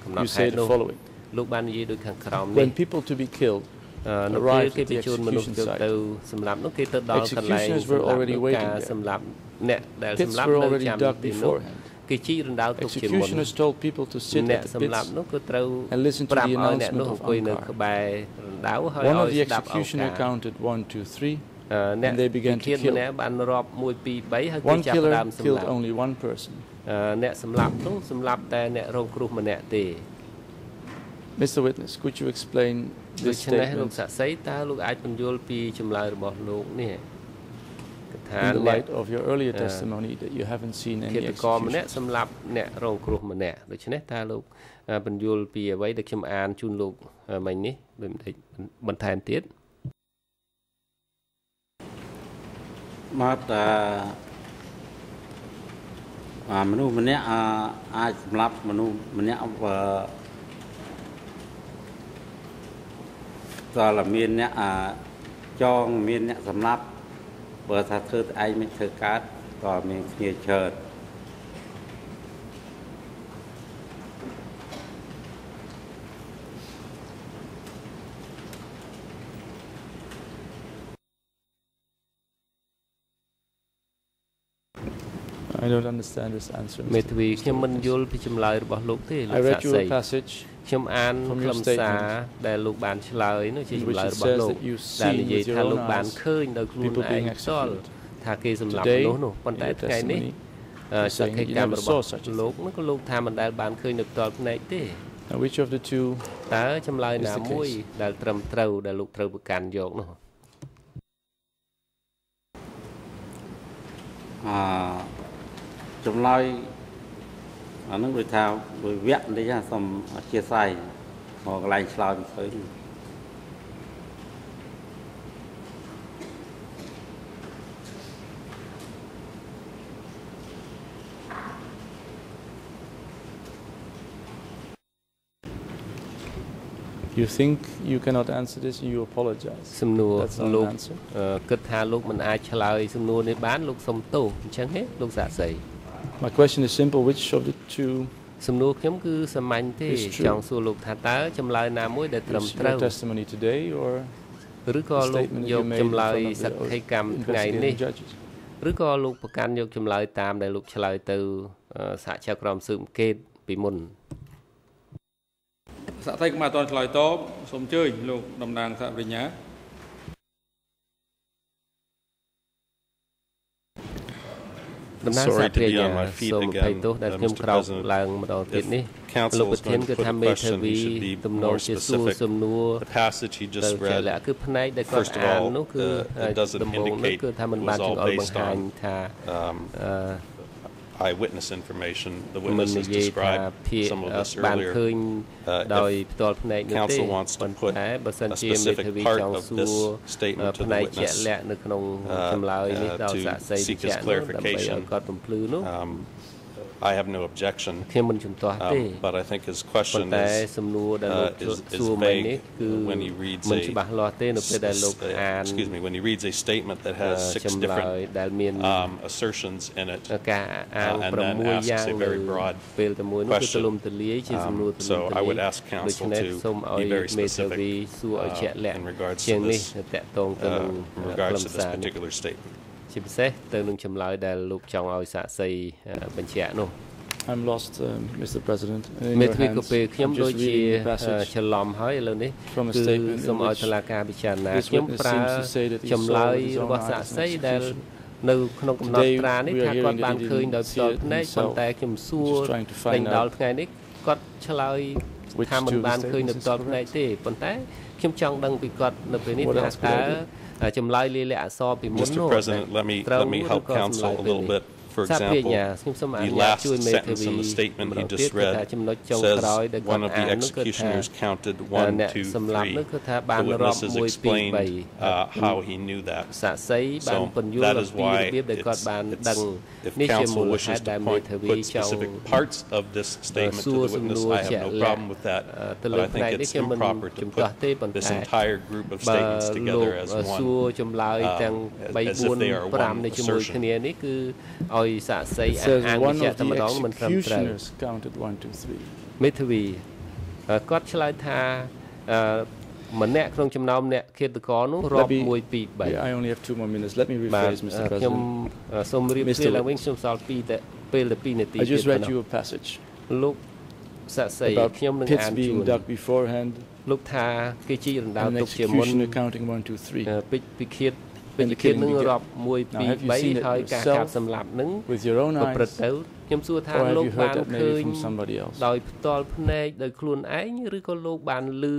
កំណ You ត់ហេ say តុ the នោះ following លោកបាននិយាយដូចខាងក្រោមនេះ When people to be killed អឺនៅពេល arrived គេ at the បញ្ជូនមនុស្ស execution យក site, ទៅសម្លាប់នោះគេទៅដល់កន្លែង executioners សម្ were លាប់ already នោះ waiting ការ there. សម្លាប់អ្នកដែល Pits សម្លាប់ were នៅ already ចាំ dug ទីនោះ beforehand. គេជីករណ្ដៅទុកជាមុន Executioners told people to sit អ្នក at the សម្លាប់ pits នោះគឺត្រូវ and listen to ប្រាប់ the ឲ្យអ្នកនោះ announcement of អង្គុយនៅ Ankar. ក្បែររណ្ដៅហើយ One of ឲ្យ the ស្ដាប់អង្គ executioner ការ counted one, two, three. អឺអ្នក and they began to វិឃាត kill. ម្នាក់បានរាប់1 2 3ហើយគេ One ចាប់ផ្ killer ដើមសម្ killed លាប់ only one person. អឺអ្នកសម្លាប់នោះសម្លាប់តែអ្នករងគ្រោះម្នាក់ទេ Mr. Witness, could you explain ដូ this ច្នេះលោក statement សាក់សីតើលោកអាចបញ្យល់ពីចម្លើយរបស់លោកនេះគឺ ថា in the អ្នក light of your earlier uh, testimony that you haven't seen ឃា any តករម្នាក់ executions? សម្លាប់អ្នករងគ្រោះម្នាក់ដូច្នេះតើលោកអឺបញ្យល់ពីអ្វីដែលខ្ញុំអានជូនលោកអឺមិញនេះដូចបន្តិចបន្ថែមទៀតមកតាអាមនុស្សម្នាក់អាអាចសម្លាប់មនុស្សម្នាក់បើតើមានអ្នកអាចងមានអ្នកសម្លាប់ បើថាធ្វើតែឯងមិនធ្វើកើតក៏មានគ្នាច្រើនមេធាវីខ្ញុំមិនយល់ពីចម្លើយរបស់លោកទេលោកសាស្ត្រី I read your passage ខ្ញុំអាន from ខ្លឹ your មសារ statement ដែលលោកបានឆ្លើយនោះជា in ចម្ which លើយ it របស់ says លោក that you ដែល see និយាយ with your ថាលោក own បាន eyes ឃើញដោយខ្លួន people ឯ being ងផ្ទាល់ executed. ថាគេសម្លាប់ Today, មនុស្សនោះប៉ុន្តែ in your ថ្ងៃនេះ testimony, អឺ you're ស saying ក្ខី you កម្ម never របស់ saw such a លោក thing. នោះក៏លោកថាមិនដែលបានឃើញនៅផ្ទាល់ភ្នែកទេ Now, which of the two តើចម្លើយ Is ណា the មួយ case? ដែលត្រឹមត្រូវដែលលោកត្រូវប្រកាន់យកនោះអឺចម្លើយ អានឹងដូចថាមួយវគ្គបន្តិចណាសូមអធិស្ឋានមកកន្លែងឆ្លើយមិនឃើញ you think you cannot answer this and you apologize? សំណួរ That's not លោក an answer. អឺគិតថាលោកមិនអាចឆ្លើយសំណួរនេះបានលោកសុំទោសអញ្ចឹងហ៎លោកសាក់សី My question is simple. Which of the two សំណួរខ្ញុំគឺសាមញ្ញទេ It's true. ចង់សួរលោកថាតើចម្លើយណាមួយដែលត្រឹម is ត្រូវ your testimony today or ឬក៏ the លោក statement យ you ក made in ចម្លើយ front of សក្ខី the កម្មថ្ងៃនេះ investigating judges? ឬក៏លោកប្រកាន់យកចម្លើយតាមដែលលោកឆ្លើយទៅអឺសហជីវក្រមស៊ើបអង្កេតពីមុនសាក់សីកុំអត់តន់ឆ្លើយតបសូមអញ្ជើញលោកតំណាងសហប្រញ្ញា តំណាង Sorry សហ to គ្រាស be ញ្ញា on my feet សូមអភ័យ again, ទោសដែល uh, ខ្ញុំ Mr. ក្រោក President. ឡើងម្ដងទៀតនេះ If counsel លោក is ប្រធាន going to គឺ put ថា a មេធា question, វី he should be ទំនង more ជាសួរ specific. សំណួរ The passage he ទៅ just ជា read លក្ខគឺផ្នែកដែលគាត់ First of អាន all, នោះគឺ uh, it doesn't ដំបូងនោះ indicate គឺថាมัน it បាន was ច all ង្អុល based បង្ហាញ on ថា um, អឺ eyewitness information. The witnesses described some of this earlier. uh, if counsel wants to put a specific part of this statement to the witness uh, uh, to seek his clarification. um, I have no objection, ខ្ញុំមិនជំទាស់ទេ um, but I think his ប៉ុ question ន្តែ is សំណួរដែល uh, លោក is- is សួរមិញ vague នេះគឺ when he reads មិន a ច្បាស់លាស់ទេនៅពេលដែលលោក s- uh, អាន excuse me, when he reads a statement that អឺ has six ចម្លើយ different ដែលមាន um, assertions in it. ការអាង uh, and then 6 asks យ៉ាង a នៅ very broad ពេលតែមួយនោះគឺ question. ទូលំទូលាយជាសំណួរ Um, ទូលំ so ទូ I លា would យ ask ដូ counsel ច្នេះ to សូមឲ្យ be very មេធា specific វីសួរឲ្យ uh, ជាក់លាក់ in regards to ជាងនេះ this, តកតងទៅនឹង uh, in ខ្លឹ regards ម to this សារនេះ particular statement. ជាពិសេសទៅនឹងចម្លើយដែលលោកចង់ឲ្យសាកសីអឺបញ្ជាក់នោះ I'm lost, um, Mr. President. In មេ your ធាវីក៏ hands. ពេលខ្ញុំ I'm ដូច just ជា reading the អឺ passage ច្រឡំហើយឥឡូវនេះ from a គឺ statement in សូមឲ្យ which តុលាការពិចារណា this ខ្ញុំ witness ប្រើ seems to say that he ចម្លើ saw យ with his own របស់សាក eyes សី an ដែល execution. នៅក្នុងកំណត់ Today ត្រានេះ we are ថា hearing គាត់ that បាន he ឃើញ didn't ដោយផ្ see ទាល់ it ភ្នែក himself. ប៉ុន្តែខ្ញុំសួរ Just trying to ដេ find ញដល់ out ថ្ងៃនេះគាត់ឆ្លើយ which ថាមិន two of the បានឃើញនៅ statements ផ្ is ទាល់ភ្នែក correct. ទេប៉ុន្តែខ្ញុំចង់ដឹងពីគាត់នៅពេលនេះ What ថា else could តើ I ចម្លើយលាយលក្ខណ៍អក្សរពីមុននោះ Mr. President, let me, ត្រូវ let me ឬ help ក៏ចម្លើ counsel យ a ពេល little នេះ bit. For សាភិ example, ញ្ញាខ្ញុំសូមអនុ the ញ្ញាត last ជួយមេធា sentence វី in the statement ម្ he ដងទៀត just គឺថា read ចំណុចចុង says ក្រោយដែលគាត់ one of អា the ននោះគឺថា executioners counted អឺ one, អ្នក two, សម្លាប់ three. នោះគឺថាបាន The រាប់ witnesses 1 2 explained 3 uh, how he knew that. សាក់សីបាន So ពន្យល់ that អំ is ពី why របៀបដែលគាត់ it's, បានដឹង it's, if នេះជាមូ counsel លហេ wishes តុដែល to មេ point, ធាវី put ចង់ specific parts of this statement សួ to រ the សំណួ witness, រ I ជាក់ have no លាក់ problem with that. អឺទៅ But លើ I ផ្នែក think នេះ it's ខ្ញុំមិន improper to ជំទាស់ put ទេប៉ុន្ this តែ entire group of បើ statements លោក together as សួរ one. ចម្លើយ um, ទាំង as- as if they are 3 4 one 5នេះជាមួយ assertion. គ្នានេះគឺឲ្យ សាក់សី It អះ says អាង one បញ្ជាក់ of តែម្ដង the មិនត្រឹមត្រូវ executioners counted one, two, three. មេធាវីអឺគាត់ឆ្លើយថាអឺម្នាក់ក្នុងចំណោមអ្នកឃាតករនោះរាប់ Let me- 1 2 Yeah, I only have two more minutes. Let me 3បាទ rephrase, Mr. ខ្ញុំ President. អឺសូមរៀប Mr. រៀងឡើងវិញខ្ញុំសល់ពីតែពេលតែ2នាទី I ទៀត just ប៉ុណ្ read ណោះ you a passage លោកសាក់សី about ខ្ញុំនឹង pits អានជូ being ន dug beforehand លោកថាគេជីករណ្ដៅ and an ទុកជាមុន executioner counting one, two, three. អឺពេជ្រពិឃាត ពេជ្រ And the ពិឃាត killing នឹង began. រាប់1 Now, have you 2 seen it 3ហើយការ yourself? កាប់សម្លាប់នឹង With your own ប្រព្រឹត្ត eyes, ទៅខ្ញុំសួរថា or have លោក you បា heard ន that ឃើ maybe ញ from somebody else? ដោយផ្ទាល់ភ្នែកដោយខ្លួនឯងឬក៏លោកបានលឺ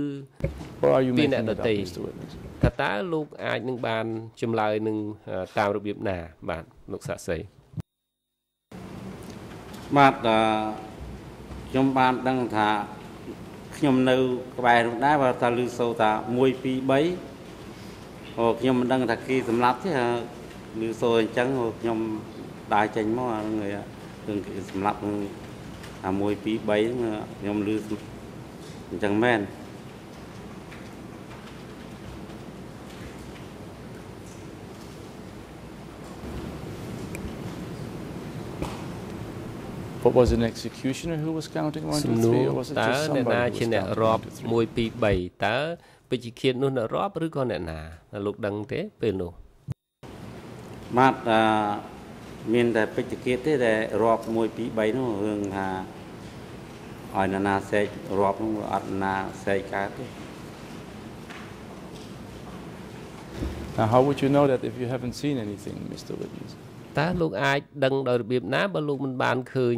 Or are you Being making at it the up, day. Mr. Witness? ថាតើលោកអាចនឹងបានចម្លើយនឹងអឺតាមរបៀបណាបាទលោកសាក់សីបាទអឺខ្ញុំបានដឹងថាខ្ញុំនៅក្បែរនោះដែរបើថាឮសូរថា1 2 3 អូខ្ញុំមិនដឹងថាគេសម្លាប់ទេអាឮសូរអញ្ចឹងអូខ្ញុំដើរចេញមកអាហ្នឹងឯងរឿងគេសម្លាប់ហ្នឹងអា1 2 3ហ្នឹងខ្ញុំឮអញ្ចឹងមែន But was it an executioner who was counting one, សំ two, ណួ three, រ or was it តើ just អ្នកណា somebody ជា who was អ្នក counting រាប់ one, two, three? 1 2 3តើ ពេជ្រឃាតនោះអ្នករាប់ឬក៏អ្នកណាលោកដឹងទេពេលនោះបាទអឺមានតែពេជ្រគៀតទេដែលរាប់1 2 3នោះរឿងថាឲ្យនរណាសេករាប់នោះអត់នរណាសេកកើតទេ Now, how would you know that if you haven't seen anything, Mr. Witness? តើលោកអាចដឹងដោយរបៀបណាបើលោកមិនបានឃើញ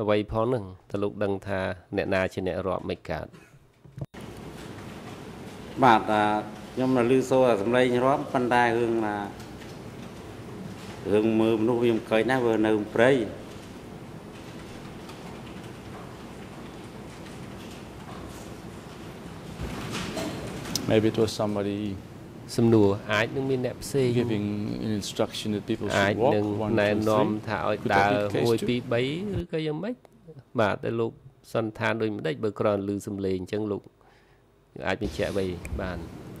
អ្វីផងហ្នឹងតើលោកដឹងថាអ្នកណាជាអ្នករាប់មិនកើត បាទអាខ្ញុំនៅលឺសូរតែសម្លេងរាប់ប៉ុន្តែរឿងណារឿងមើលមនុស្សវាមិនឃើញណាវានៅព្រៃ Maybe it was somebody សំណួរអាចនឹងមានអ្នកផ្សេង giving an instruction that people អាច should walk នឹង one, ណែ two, នាំ three. ថាឲ្យ Could ដើ that រ be the case 1 too? 2 3ឬក៏យ៉ាងម៉េចបាទតែលោកសន្និដ្ឋានដូចមិនដេចបើគ្រាន់ឮសំឡេងអញ្ចឹងលោក អាចបញ្ជាក់អ្វីបាន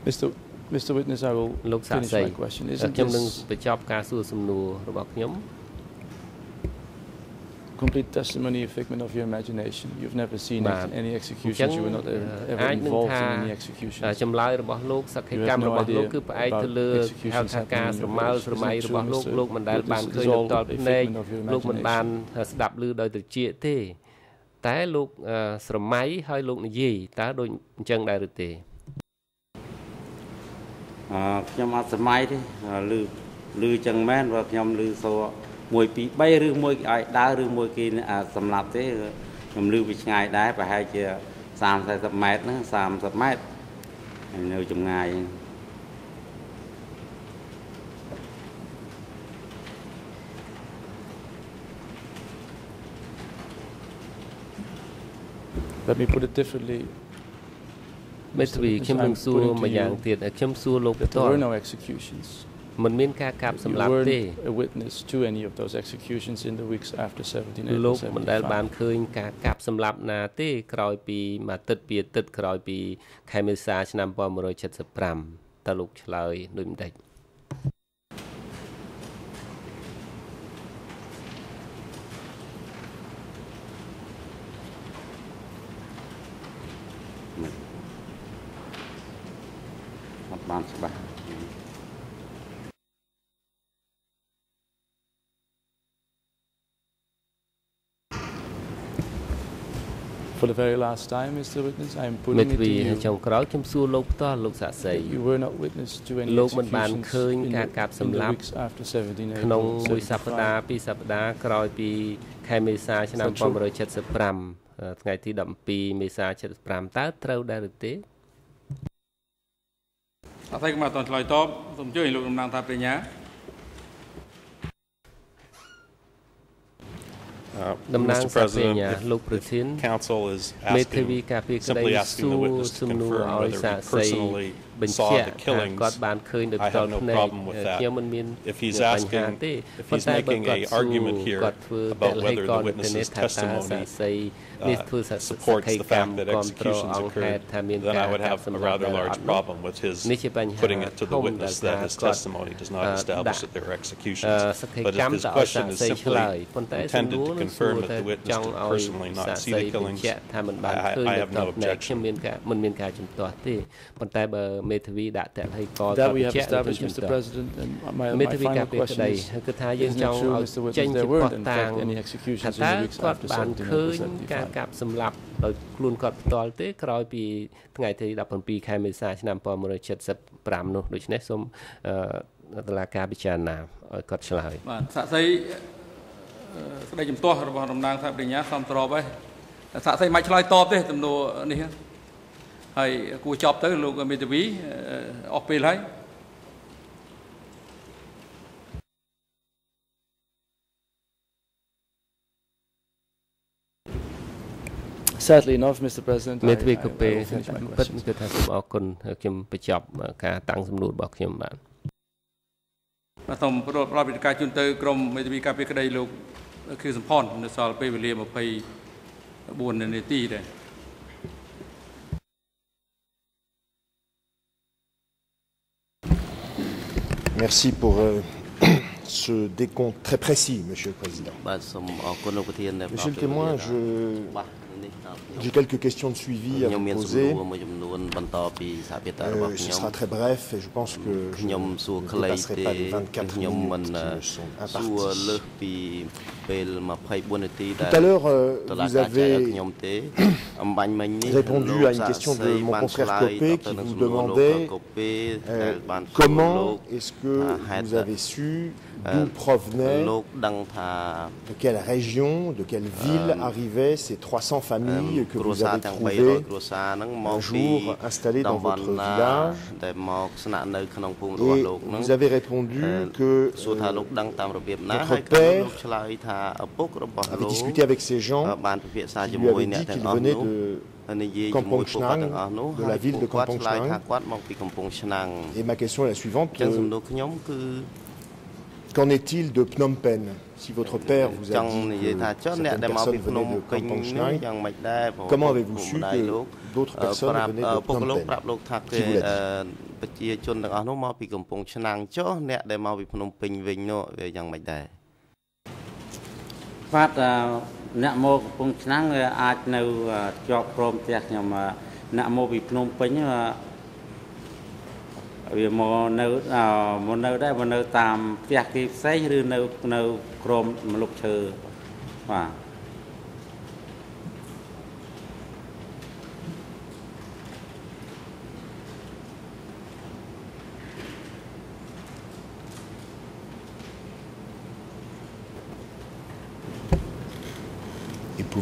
Mr. Mr. Witness, I will លោកសាក finish សី my question. តែ Isn't ខ្ញុំនឹង this បញ្ចប់ការសួរសំណួររបស់ខ្ញុំ complete testimony a figment of your imagination? You've never seen បាទ. any executions. ចឹង, You were not ever, អឺ ever អាចនឹង involved ថា in any តែ executions. ចម្លើយរបស់លោកសក្ខី You have កម្ម no របស់លោក idea គឺផ្អែកទៅ about លើ executions ហៅថាការ happening in ស្រ your មើ village. ស្រមៃ Isn't it របស់ true, លោក Mr. លោកមិនដែល Witness? បានឃើញ It's នៅ all ផ្ទាល់ a ភ្នែក figment of your លោកមិនបាន imagination. ស្ដាប់ឮដោយត្រចៀកទេ តែលោកអឺស្រមៃហើយលោកនិយាយតើដូចអញ្ចឹងដែរឬទេអឺខ្ញុំអត់សម័យទេអឺលឺលឺចឹងមែនបើខ្ញុំលឺសូរ1 2 3ឬមួយគេឲ្យដើរឬមួយគេអាសម្លាប់ទេខ្ញុំលឺពីឆ្ងាយដែរប្រហែលជា30 40ម៉ែត្រណា30ម៉ែត្រហើយនៅចម្ងាយហ្នឹង Let me put it differently. មេធាវីខ្ញុំនឹងសួរមួយយ៉ាងទៀតម្យ៉ាងសួរលោក That ផ្ there ទាល់ were no executions. មិនមានការកាប់ You សម្លាប់ទេ weren't a witness to any of those executions in the weeks after 17 April លោកមិនដែលបាន 75. ឃើញការកាប់សម្លាប់ណាទេក្រោយពីមួយអាទិត្យពីអាទិត្យក្រោយពីខែមេសាឆ្នាំ1975តើលោកឆ្លើយដូចម្ដេច បានច្បាស់ For the very last time, Mr. Witness, I am មេ putting ធា it វី to ហើយចុ you ងក្រោយខ្ញុំសួរលោកផ្ទាល់លោកសាក់សី that you were not witness to any លោកមិនបាន executions ឃើញ in ការ the, កាប់ in សម្ the លាប់ weeks after 17ក្នុង April មួយសប្តាហ៍ 75. ពីរសប្តាហ៍ក្រោយពីខែមេសាឆ្នាំ So true. 1975ថ្ងៃទី12មេសា75តើត្រូវដែរឬទេ អត់ស្អីក៏មកអត់ទាន់ឆ្លើយតបសូមអញ្ជើញលោកតំណាងថាបញ្ញា Uh, តំណាង Mr. សាពេ President, ញ្ញា if លោកប្រធាន council is មេធាវី asking, ការពារក្តី simply ស asking ួ the រ witness សំ to ណួរ confirm ឲ្យ whether សា he កសី personally បញ្ saw ជាក់ the ថា killings. គាត់បានឃើញដោយ I ផ្ទាល់ have no ភ្នែក problem with that. ខ្ញុំមិនមាន If he's បញ្ហា asking- ទេ if ប៉ុ he's ន្តែបើ making គាត់ a សួរ argument here គាត់ធ្វើ about តលហេ whether ក the ល witness's នេះថាតើ testimony, សាកសី uh, supports the fact that executions occurred, then I would have a rather large problem with his putting it to the witness that his testimony does not establish that there were executions. But if his question is simply intended to confirm that the witness did personally not see the killings, I, I have no objection. That we have established, Mr. President, and my, my final question is, isn't it true, Mr. Witness, there weren't in fact any executions in the weeks after 17ការ 75? កាប់សម្លាប់ដោយខ្លួនគាត់ផ្ទាល់ទេក្រោយពីថ្ងៃទី17ខែមេសាឆ្នាំ1975នោះដូច្នេះសូមអឺតុលាការពិចារណាឲ្យគាត់ឆ្លើយបាទសាក់សីអឺស្ដីជំទាស់របស់តំណាងថាបញ្ញាសំស្របហើយសាក់សីមិនឆ្លើយតបទេទំនួលនេះហើយគួរចប់ទៅលោកមេធាវីអឺអស់ពេលហើយ Sadly enough, Mr. President, I, មេ I, ធាវីក៏ I ពេល will finish my ពិត questions. គឺថាសូមអរគុណហើយខ្ញុំបញ្ចប់ការតាំងសំណួររបស់ខ្ញុំបាទបាទសូមផ្ដល់ផ្ដល់វិធានការជូនទៅក្រមមេធាវីការពារក្តីលោកខៀវសំផននៅសល់ពេលវេលា24នាទីដែរ Merci pour euh, ce décompte très précis, Monsieur le Président. បាទសូមអរគុណលោកប្រធានដែលផ្ដល់ Monsieur le ពេលវេលា témoin, ដល់ je បាទនេះតើខ្ញុំ J'ai quelques questions de suivi à vous poser. Euh, ce sera très bref et je pense que je ne dépasserai pas les 24 minutes qui sont imparties. Tout à l'heure, euh, vous avez répondu à une question de mon confrère Copé qui vous demandait euh, comment est-ce que vous avez su D'où provenaient De quelle région, de quelle ville arrivaient ces 300 familles que vous avez trouvées un jour installées dans votre village Et vous avez répondu que euh, votre père avait discuté avec ces gens qui lui avaient dit qu'ils venaient de Kampong de la ville de Kampong Et ma question est la suivante. Qu'en est-il de Phnom Penh Si votre père vous ច a ង់ dit និយាយថាចុះ que អ្នកដែល certaines មកពី personnes ភ្នំ venaient de ពេញ Kampong នេះ Chhnang, យ៉ាងម៉េចដែរព្រោះ Comment avez-vous ឪពុ su កម្ដាយ que លោក d'autres អឺ personnes ប្រាប់ venaient អឺ de ពុក Phnom លោក Penh ប្រាប់លោកថា Qui គេ vous l'a dit អឺប្រជាជនទាំងអស់នោះមកពីកំពង់ឆ្នាំងចុះអ្នកដែលមកពីភ្នំពេញវិញនោះវាយ៉ាងម៉េចដែរ បាទអឺអ្នកមកកំពង់ឆ្នាំងវាអាចនៅអឺជាប់ព្រមផ្ទះខ្ញុំអឺអ្នកមកពីភ្នំពេញអឺ វាមកនៅអឺមកនៅដែរមកនៅតាមផ្ទះគេផ្សេងឬនៅនៅក្រមម្លប់ឈើបាទ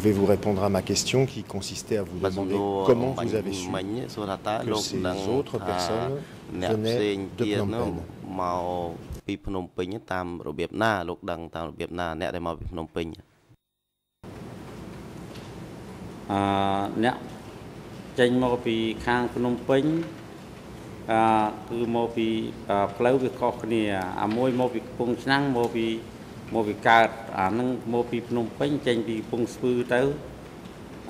Et pouvez-vous répondre à ma question qui consistait à vous បាទសំ demander ណួរ comment បាញ់ vous avez su មិញសួរថាតើ que លោក ces ដឹង autres ថា personnes អ្នកផ្សេង venaient de ទៀត Phnom នោះ Penh មកពីភ្នំពេញតាមរបៀបណាលោកដឹងតាមរបៀបណាអ្នកដែលមកពីភ្នំពេញ អឺអ្នកចេញមកពីខាងភ្នំពេញអឺគឺមកពីអឺផ្លូវវាខុសគ្នាអាមួយមកពីកំពង់ឆ្នាំងមកពី មកពីកើតអានឹងមកពីភ្នំពេញចេញពីកំពង់ស្ពឺទៅ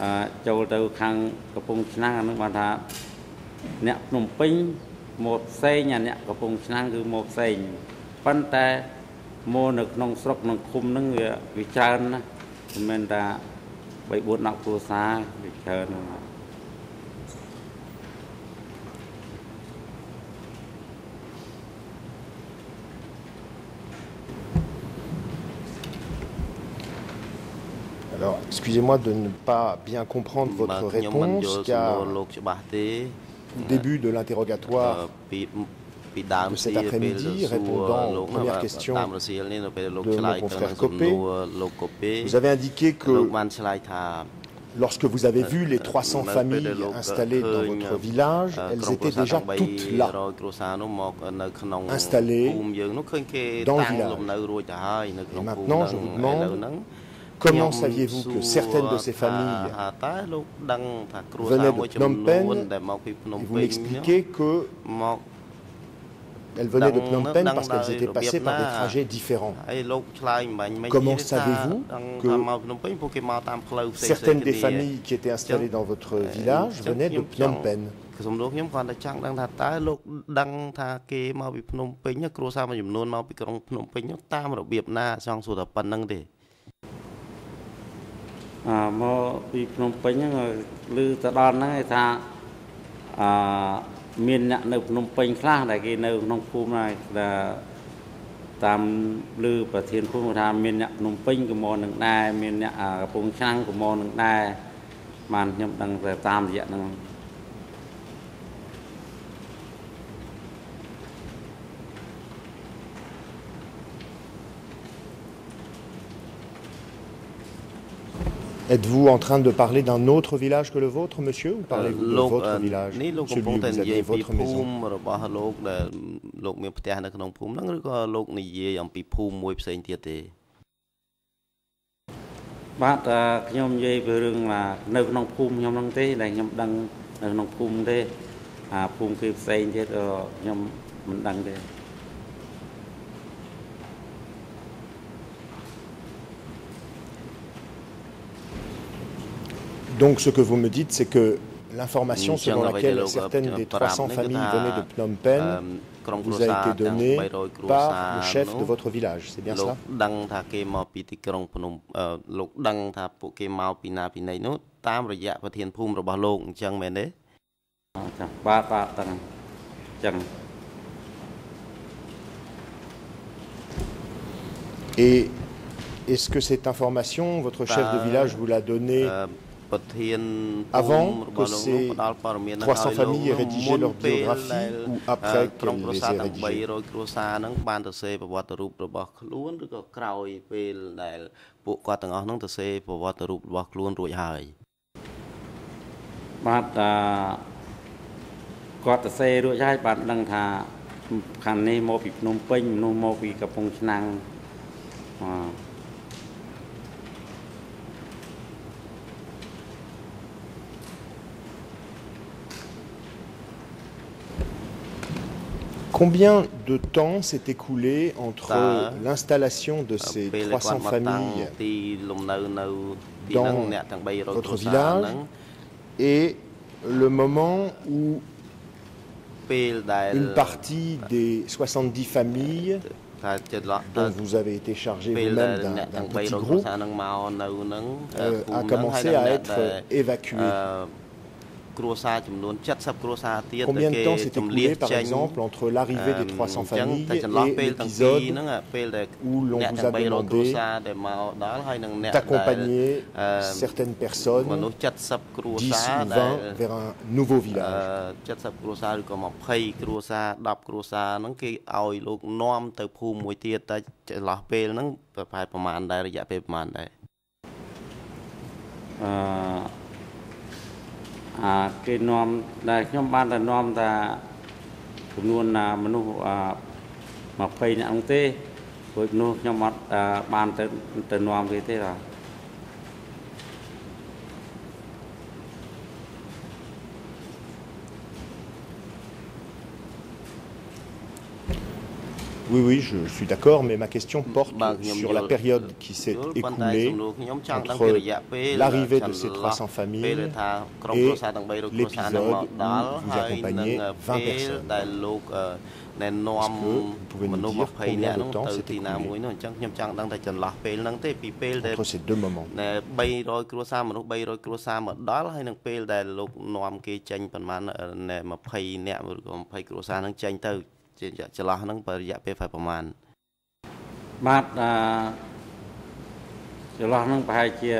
អឺចូលទៅខាងកំពង់ឆ្នាំងអានឹងបានថាអ្នកភ្នំពេញមកផ្សេងអាអ្នកកំពង់ឆ្នាំងគឺមកផ្សេងប៉ុន្តែមកនៅក្នុងស្រុកក្នុងឃុំហ្នឹងវាវាច្រើនណាស់មិនមែនថា3 4 10គ្រួសារវាច្រើនហ្នឹ Alors, excusez-moi de ne pas bien comprendre votre réponse, car au début de l'interrogatoire de cet après-midi, répondant aux premières questions de mon confrère Copé, vous avez indiqué que lorsque vous avez vu les 300 familles installées dans votre village, elles étaient déjà toutes là, installées dans le village. Maintenant, je vous demande Comment ខ្ញុំ saviez-vous que សួរ certaines de ces ថា familles តើលោកដឹងថាគ្រួ venaient សារ de មួយចំ Phnom នួ Penh នដែលមកពីភ្នំ Et vous ពេញ m'expliquez que មក elles venaient de Dans- Phnom Penh dans- parce qu'elles dans- étaient passées par des Vietnam. trajets différents. ហើយលោកឆ្លើយមិញមិញ Comment និយាយថា savez-vous ដឹង que ថាមកភ្នំពេញពួកគេមកតាមផ្លូវផ្សេងៗ Certaines des គ្នា familles qui étaient installées dans votre Euh, village tiens, venaient de tiens, Phnom Penh. គឺសំណួរខ្ញុំគ្រាន់តែចង់ដឹងថាតើលោកដឹងថាគេមកពីភ្នំពេញណាគ្រួសារមួយចំនួនមកពីក្រុងភ្នំពេញនោះតាមរបៀបណាចង់សួរតែប៉ុណ្្នឹងទេអឺ មកពីភ្នំពេញហ្នឹងឮទៅដល់ហ្នឹងឯងថាអឺមានអ្នកនៅភ្នំពេញខ្លះដែលគេនៅក្នុងភូមិហ្នឹងដែលតាមឮប្រធានភូមិថាមានអ្នកភ្នំពេញក៏មកនឹងដែរមានអ្នកអាកំពង់ឆ្នាំងក៏មកនឹងដែរបានខ្ញុំដឹងតែតាមរយៈហ្នឹង Êtes-vous en train de parler d'un autre village que le vôtre, monsieur, ou អឺ parlez-vous de លោក votre អឺ village នេះលោកកំ Celui ពុង où តែ vous និយាយ aviez ពី votre ភូ maison មិរបស់លោកដែលលោកមានផ្ទះនៅក្នុងភូមិហ្នឹងឬក៏លោកនិយាយអំពីភូមិមួយផ្សេងទៀតទេបាទអឺខ្ញុំនិយាយពីរឿងថានៅក្នុងភូមិខ្ញុំហ្នឹងទេដែលខ្ញុំដឹងនៅក្នុងភូមិទេអាភូមិគេផ្សេងទៀតក៏ខ្ញុំមិនដឹងទេ Donc ce que vous me dites, c'est que l'information selon laquelle certaines des 300 familles venaient de Phnom Penh vous a été donnée par le chef de votre village, c'est bien cela? Et est-ce que cette information, votre chef de village vous l'a donnée ប្រធានភូ avant មិរបស់ que លោក ces នោះផ្ដល់ព័ត៌មាន300 familles aient rédigé leur biographie ou après ក្រុម qu'elles គ្រួ les សារ aient ទាំង rédigées 300គ្រួសារហ្នឹងបានទៅសេប្រវត្តិរូបរបស់ខ្លួនឬក៏ក្រោយពេលដែលពួកគាត់ទាំងអស់ហ្នឹងទៅសេប្រវត្តិរូបរបស់ខ្លួនរួចហើយបាទអឺគាត់ទៅសេរួចហើយបាទដឹងថាខាងនេះមកពីភ្នំពេញមនុស្សមកពីកំពង់ឆ្នាំងអឺ Combien de temps s'est écoulé entre l'installation de ces 300 familles dans votre village et le moment où une partie des 70 familles dont vous avez été chargé vous-même d'un petit groupe a euh, commencé à être évacuée Combien de temps s'est écoulé, par exemple, entre l'arrivée des 300 familles et l'épisode où l'on vous a demandé d'accompagner certaines personnes, 10 ou 20, vers un nouveau village euh... អឺអាគេនាំដែលខ្ញុំបានតែនាំថាចំនួនណាមនុស្សអឺ20នាក់ហ្នឹងទេព្រោះមនុស្សខ្ញុំអត់អឺបានទៅទៅនាំគេទេបាទ Oui, oui, je suis d'accord, mais ma question porte បាទខ្ញុំ sur យ la ល់ période qui s'est យល់ប៉ុន្តែ écoulée សំណួរខ្ញុំចង់ដឹង entre ពីរយៈពេល l'arrivée de ចន្ ces លោះ 300 familles ពេលដែលថាក្រុម et គ្រួសារទាំង300គ្រួសារហ្នឹងមកដល់ l'épisode où vous ហើយនឹង accompagnez 20 ពេល personnes. ដែលលោកអឺណែនាំ Est-ce que vous pouvez nous មនុស្ស dire 20 combien នាក់ de ហ្នឹង temps ទៅ s'est ទីណា écoulé មួយនោះអញ្ចឹងខ្ញុំចង់ដឹងតែចន្លោះពេលហ្នឹងទេពីពេលដែល entre ces deux moments ណែ300គ្រួសារមនុស្ស300គ្រួសារមកដល់ហើយនឹងពេលដែលលោកនាំគេចេញប្រហែលណែ20នាក់ឬក៏20គ្រួសារហ្នឹងចេញទៅ ជាចន្លោះហ្នឹងបរិយៈពេលប្រហែលបាទអឺចន្លោះហ្នឹងប្រហែលជា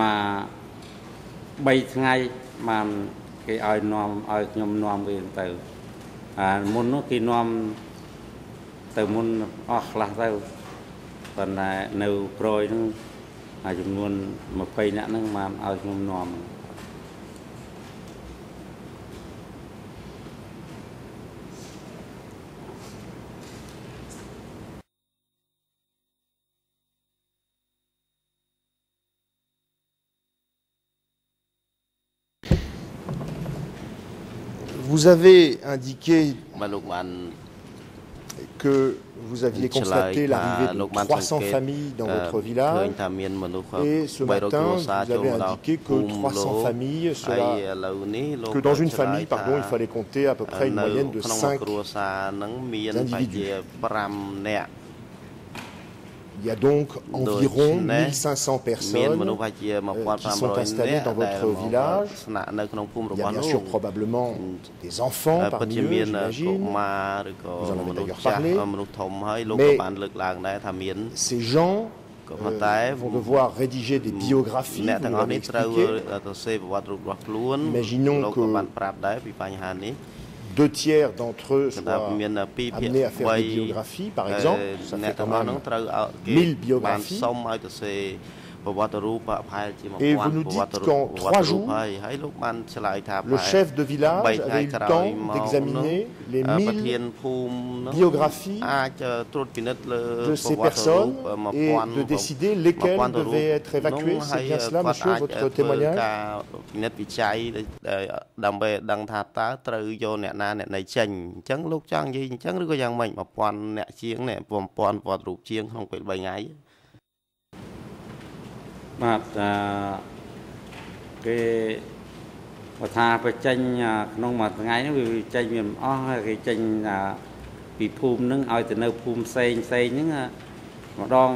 មក3ថ្ងៃបានគេឲ្យនាំឲ្យខ្ញុំនាំគេទៅអាមុននោះគេនាំទៅមុនអស់ខ្លះទៅប៉ុន្តែនៅក្រោយហ្នឹងអាចំនួន20នាក់ហ្នឹងបានឲ្យខ្ញុំនាំ Vous avez indiqué que vous aviez constaté l'arrivée de 300 familles dans votre village et ce matin, vous avez indiqué que 300 familles, que dans une famille, pardon, il fallait compter à peu près une moyenne de 5 individus. Il y a donc environ 1500 personnes qui sont installées dans votre village. Il y a bien sûr probablement des enfants parmi eux, j'imagine. Vous en d'ailleurs parlé. Mais ces gens vont devoir rédiger des biographies, vous l'avez expliqué. Imaginons que deux tiers d'entre eux soient amenés à faire des biographies, par exemple. Ça fait quand même 1000 biographies. Et vous nous dites qu'en trois jours, le chef de village avait eu le temps d'examiner les mille biographies de ces personnes et de décider lesquelles devaient être évacuées. C'est bien cela, monsieur, votre témoignage បីដឹងថាតើត្រូវយកអ្នកណាអ្នកណីចេញអញ្ចឹងលោកចង់និយាយអញ្ចឹងឬក៏យ៉ាងម៉េច1000អ្នកជាងនេះ1000ប្រវត្តិរូបជាងក្នុងពេល3ថ្ងៃបាទអឺគេបើថាបញ្ចេញអាក្នុងមួយថ្ងៃហ្នឹងវាចេញវាមិនអស់ហើយគេចេញអាពីភូមិហ្នឹងឲ្យទៅនៅភូមិផ្សេងផ្សេងហ្នឹងអាម្ដង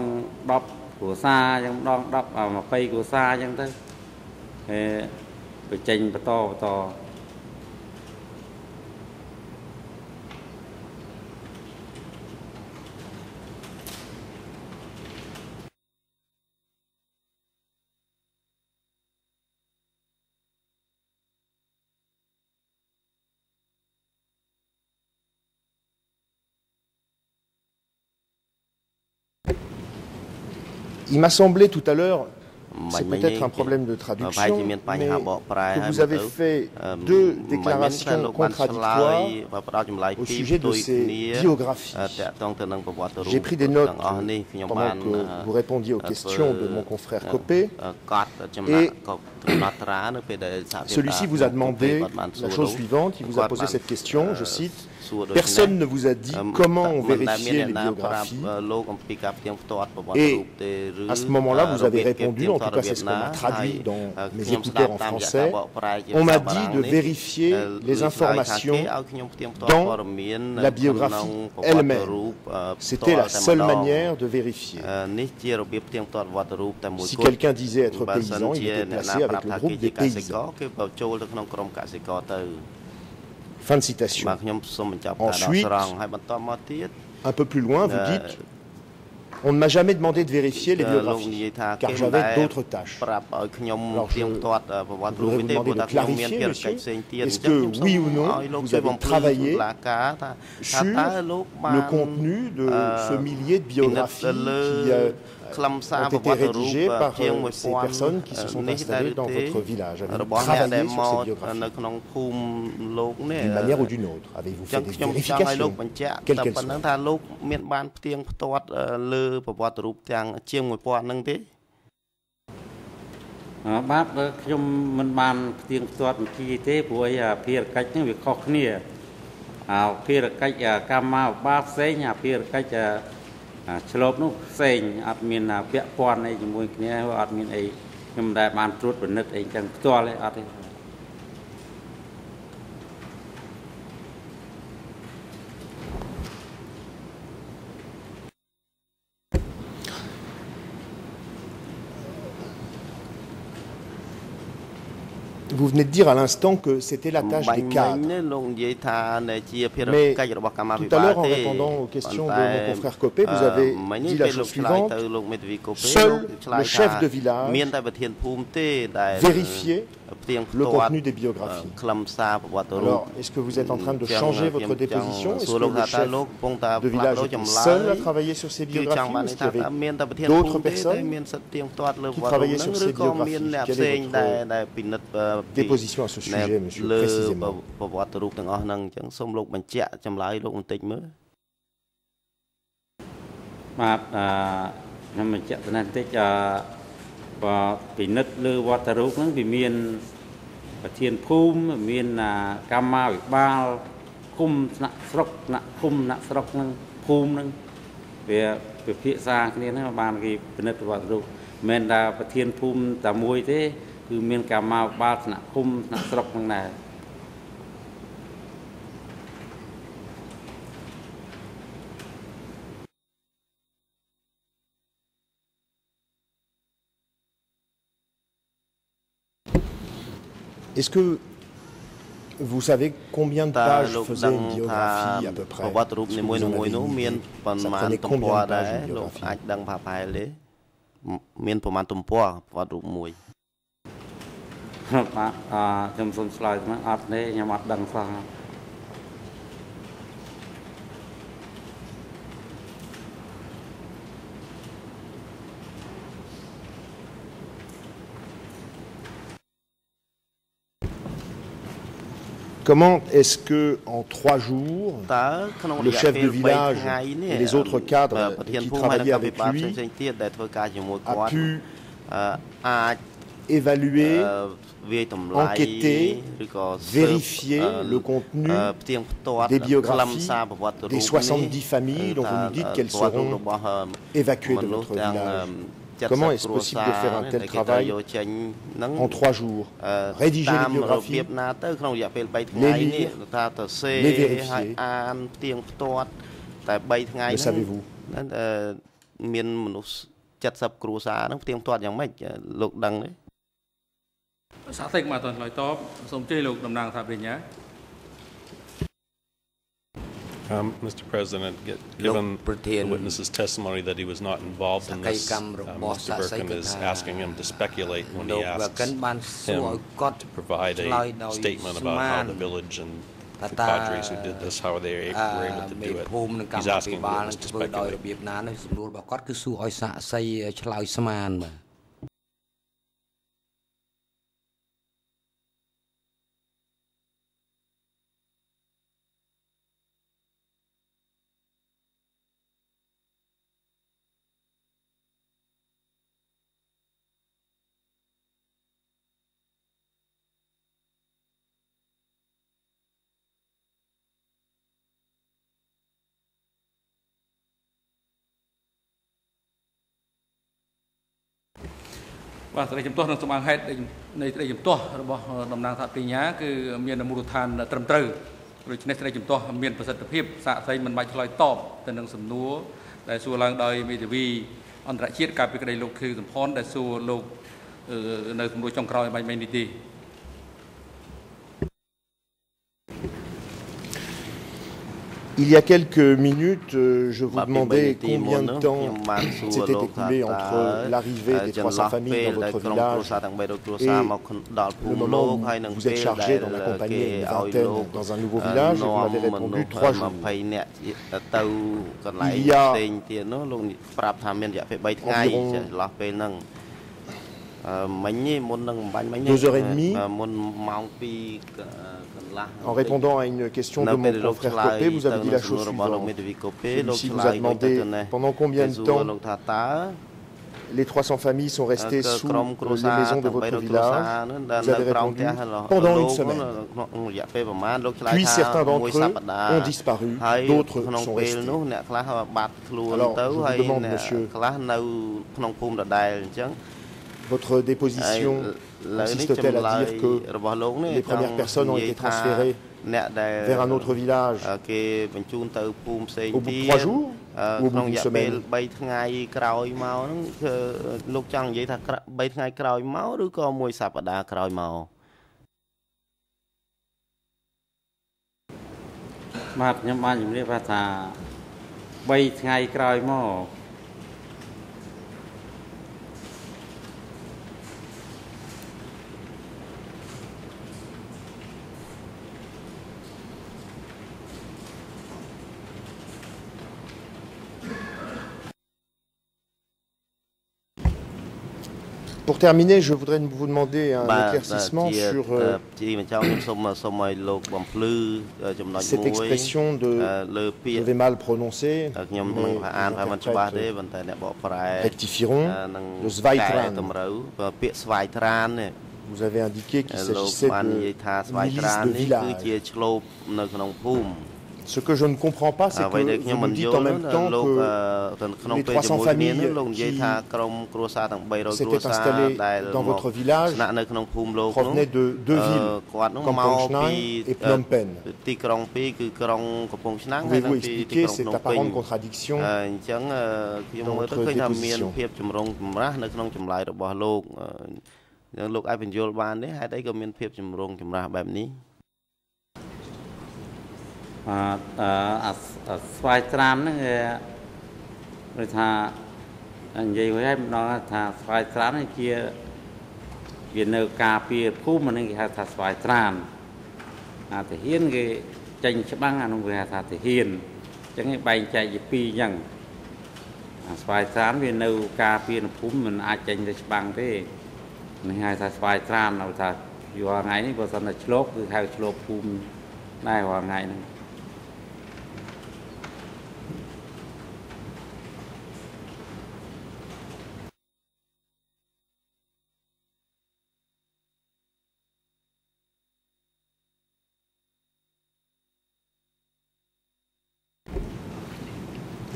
10គ្រួសារអញ្ចឹងម្ដង10អា20គ្រួសារអញ្ចឹងទៅហើយបញ្ចេញបន្តបន្ត Il m'a semblé tout à l'heure, c'est peut-être un problème de traduction, que vous avez fait deux déclarations contradictoires au sujet de ces biographies. J'ai pris des notes pendant que vous répondiez aux questions de mon confrère Copé et celui-ci vous a demandé la chose suivante, il vous a posé cette question, je cite, Personne ne vous a dit comment vérifier les biographies. Et à ce moment-là, vous avez répondu, en tout cas c'est ce qu'on a traduit dans mes écouteurs en français, on m'a dit de vérifier les informations dans la biographie elle-même. C'était la seule manière de vérifier. Si quelqu'un disait être paysan, il était placé avec le groupe des paysans. Fin de citation. Ensuite, un peu plus loin, vous dites on ne m'a jamais demandé de vérifier les biographies, car j'avais d'autres tâches. Alors, je, je voudrais vous demander de clarifier, monsieur, est-ce que, oui ou non, vous avez travaillé sur le contenu de ce millier de biographies qui... Euh, ខ្លឹមសារ ont ប្រវ été ត្តិរូប rédigées par ជាង euh, ces 1000 personnes qui se sont នេះដែរ installées dans ទេ votre village. រ Avez-vous បងអ្នកដែល travaillé ម sur ក ces biographies នៅក្នុងភូមិលោកនេះ d'une manière ou d'une autre Avez-vous ចឹ fait ង des ខ្ញុំចង់ឲ្យលោក vérifications បញ្ជាក់ quelles តែ qu'elles ប៉ុណ្ណឹង soient ថាលោកមានបានផ្ទៀងផ្ទាត់អឺលើប្រវត្តិរូបទាំងជាង1000ហ្នឹងទេអឺបាទបើខ្ញុំមិនបានផ្ទៀងផ្ទាត់បញ្ជីទេព្រោះអីអាភារកិច្ចហ្នឹងវាខុសគ្នាអាភារកិច្ចអាកម្មាវិបាលផ្សេងអាភារកិច្ចអាអា ឆ្លប់នោះផ្សេងអត់មានអាពាក់ព័ន្ធអីជាមួយគ្នាអត់មានអីខ្ញុំមិនដែលបានត្រួតពិនិត្យអីចឹងផ្ទាល់ទេអត់ទេ vous venez de dire à l'instant que c'était la tâche des cadres. Mais tout à l'heure, en répondant aux questions de mon confrère Copé, vous avez dit la chose suivante. Seul le chef de village vérifiait le contenu des biographies. Alors, est-ce que vous êtes en train de changer votre déposition? Est-ce que le chef de village était seul à travailler sur ces biographies Est-ce qu'il d'autres personnes qui travaillaient sur ces biographies? ដែលដែលពិនិត្យអឺពី déposition à ce sujet, ណែ monsieur, លើ précisément ប្រវត្តិរូបទាំងអស់ហ្នឹងអញ្ចឹងសូមលោកបញ្ជាក់ចម្លើយលោកបន្តិចមើលបាទអឺខ្ញុំបញ្ជាក់ទៅបន្តិចអឺបើពិនិត្យលើវត្តរូបហ្នឹងវាមានប្រធានភូមិមានអាកម្មាវិបាលគុំថ្នាក់ស្រុកថ្នាក់គុំថ្នាក់ស្រុកហ្នឹងភូមិហ្នឹងវាពិភាក្សាគ្នាហ្នឹងបានគេពិនិត្យវត្តរូបមិនមែនថាប្រធានភូមិតែមួយទេ គឺមានកម្មាវិបាលថ្នាក់គុំថ្នាក់ស្រុកហ្នឹងដែរ Est-ce que vous savez combien de តើ pages លោក faisait ដឹង une ថា biographie à peu ប្រ près វត្តិរូប Est-ce នី que មួយ vous en ៗ avez នោះ une មាន idée ប៉ុន្ Ça មាន prenait ទំ combien ព័រ de ដែរ pages une លោក biographie អាចដឹងប្រហែលទេមានប្រមាណទំព័រប្រវត្តិរូបមួយ បាទអឺខ្ញុំសូមឆ្លើយទៅអត់ទេខ្ញុំអត់ដឹងសោះ Comment est-ce que en trois jours តើក្នុង Le រយៈ chef ពេល de village 3ថ្ងៃនេះ et les autres cadres ប្រធាន qui ភូមិហើយនិង travaillaient កម្មវិ avec បាល lui ផ្សេងៗទៀតដែលធ្វើការជាមួយគា a ត់ pu អឺអាច évaluer អឺវាយតម្លៃ enquêter, ឬក៏ vérifier អឺ le contenu អឺផ្ទៀងផ្ទាត់ des biographies ខ្លឹមសារប្រវត្តិរូប des 70 familles dont vous nous dites qu'elles seront évacuées de មនុស្ស votre ទាំង village Comment est-ce possible de faire un tel travail en trois jours Rédiger les biographies, les lire, les vérifier. Le savez-vous មានមនុស្ស70គ្រួសារហ្នឹងផ្ទៀងផ្ទាត់យ៉ាងម៉េចលោកដឹងទេសាកតិចមកអត់ឆ្លើយតបសូមជ័យលោកតំណាងថាបរិញ្ញា Um, Mr. President, get, given the witness's testimony that he was not involved in this, uh, Mr. Burkham is asking him to speculate when he asks him to provide a statement about how the village and the cadres who did this, how they were able to do it. He's asking the witness to speculate. បាទសេចក្តីជំទាស់និងសម្អាងហេតុនៃសេចក្តីជំទាស់របស់តំណាងថាបញ្ញាគឺមានមូលដ្ឋានត្រឹមត្រូវដូច្នេះសេចក្តីជំទាស់មានប្រសិទ្ធភាពសាកសីមិនបាច់ឆ្លើយតបទៅនឹងសំណួរដែលសួរឡើងដោយមេធាវីអន្តរជាតិកាលពីក្តីលោកគឺសំផនដែលសួរលោកនៅសំណួរចុងក្រោយបាញ់មិញនេះទេ Il y a quelques minutes, euh, je vous demandais combien de temps s'était écoulé entre l'arrivée des 300 familles dans votre village et le moment où vous êtes chargé d'en accompagner une vingtaine dans un nouveau village, et vous m'avez répondu trois jours. Il y a environ deux heures et demie, en répondant à une question de mon confrère Copé, vous avez dit la chose suivante. Celui-ci vous a demandé pendant combien de temps les 300 familles sont restées sous les maisons de votre village. Vous avez répondu pendant une semaine. Puis certains d'entre eux ont disparu, d'autres sont restés. Alors, je vous demande, monsieur, votre déposition consiste-t-elle à dire que les premières personnes ont été transférées vers un autre village au bout de trois jours ou au bout d'une semaine លោកចង់និយាយថា3ថ្ងៃក្រោយមកឬក៏មួយសប្តាហ៍ក្រោយមកបាទខ្ញុំបានជំរាបថា3ថ្ងៃក្រោយមក Pour terminer, je voudrais vous demander un éclaircissement sur cette expression de je vais mal prononcer, rectifieront, le Zweitran. Vous avez indiqué qu'il s'agissait de milice de village. Ce que je ne comprends pas, c'est que vous me dites en même temps que les 300 familles qui s'étaient installées dans votre village provenaient de deux villes, Kampong Chhnang et Phnom Penh. Pouvez-vous expliquer cette apparente contradiction dans votre déposition លោកអាចបញ្យល់បានទេហេតុអីក៏មានភាពចម្រូងចម្រាសបែបនេះ អាស្វាយត្រាមហ្នឹងគេថានិយាយវិញម្ដងថាស្វាយត្រាមនេះជាវានៅការពារភូមិហ្នឹងគេហៅថាស្វាយត្រាមអាទាហានគេចេញច្បាំងអានោះគេហៅថាទាហានអញ្ចឹងគេបែងចែកជាពីរអញ្ចឹងអាស្វាយត្រាមវានៅការពារភូមិមិនអាចចេញទៅច្បាំងទេនេះហៅថាស្វាយត្រាមនៅថាយូរថ្ងៃនេះបើសិនតែឆ្លប់គឺហៅឆ្លប់ភូមិដែររាល់ថ្ងៃហ្នឹង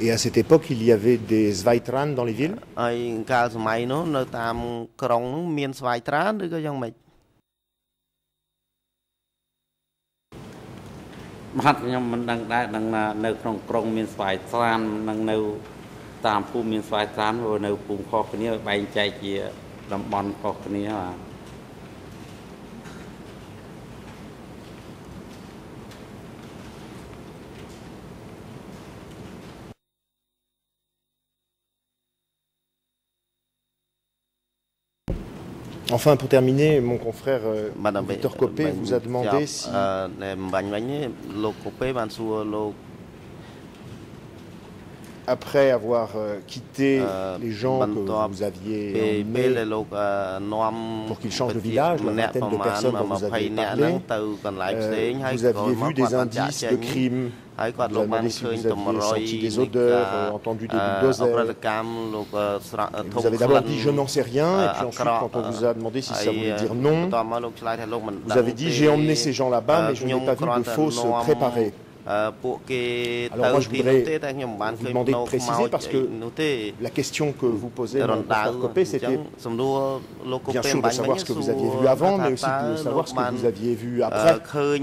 Et Et à cette époque, il y avait des Zweitran dans les villes ហើយកាលសម័យនោះនៅតាមក្រុងនោះមានស្វាយត្រានឬក៏យ៉ាងម៉េចបាទខ្ញុំមិនដឹងដែរដឹងថានៅក្នុងក្រុងមានស្វាយត្រាននឹងនៅ តាមភូមិមានស្វាយត្រានព្រោះនៅភូមិខុសគ្នាបែងចែកជាតំបន់ខុសគ្នាបាទ Enfin, pour terminer, mon confrère euh, Victor Copé vous a demandé si... Après avoir euh, quitté les gens que vous aviez emmenés pour qu'ils changent de village, la vingtaine de personnes dont vous aviez parlé, euh, vous aviez vu des indices de crimes ហើយគាត់លោកបានឃើញតម្រុយ des odeurs entendu des bulldozers ប្រតិកម្មលោកស្រក់ធំ Vous avez d'abord dit je n'en sais rien et puis ensuite quand on vous a demandé si ça voulait dire non តមកលោកឆ្លើយថាលោកមិន Vous avez dit j'ai emmené ces gens là-bas mais je n'ai pas vu de faux se préparer ពួកគេ Alors moi je voudrais vous demander de préciser parce que la question que vous posez mon frère Copé c'était bien sûr de savoir ce que vous aviez vu avant mais aussi de savoir ce que vous aviez vu après ឃើញ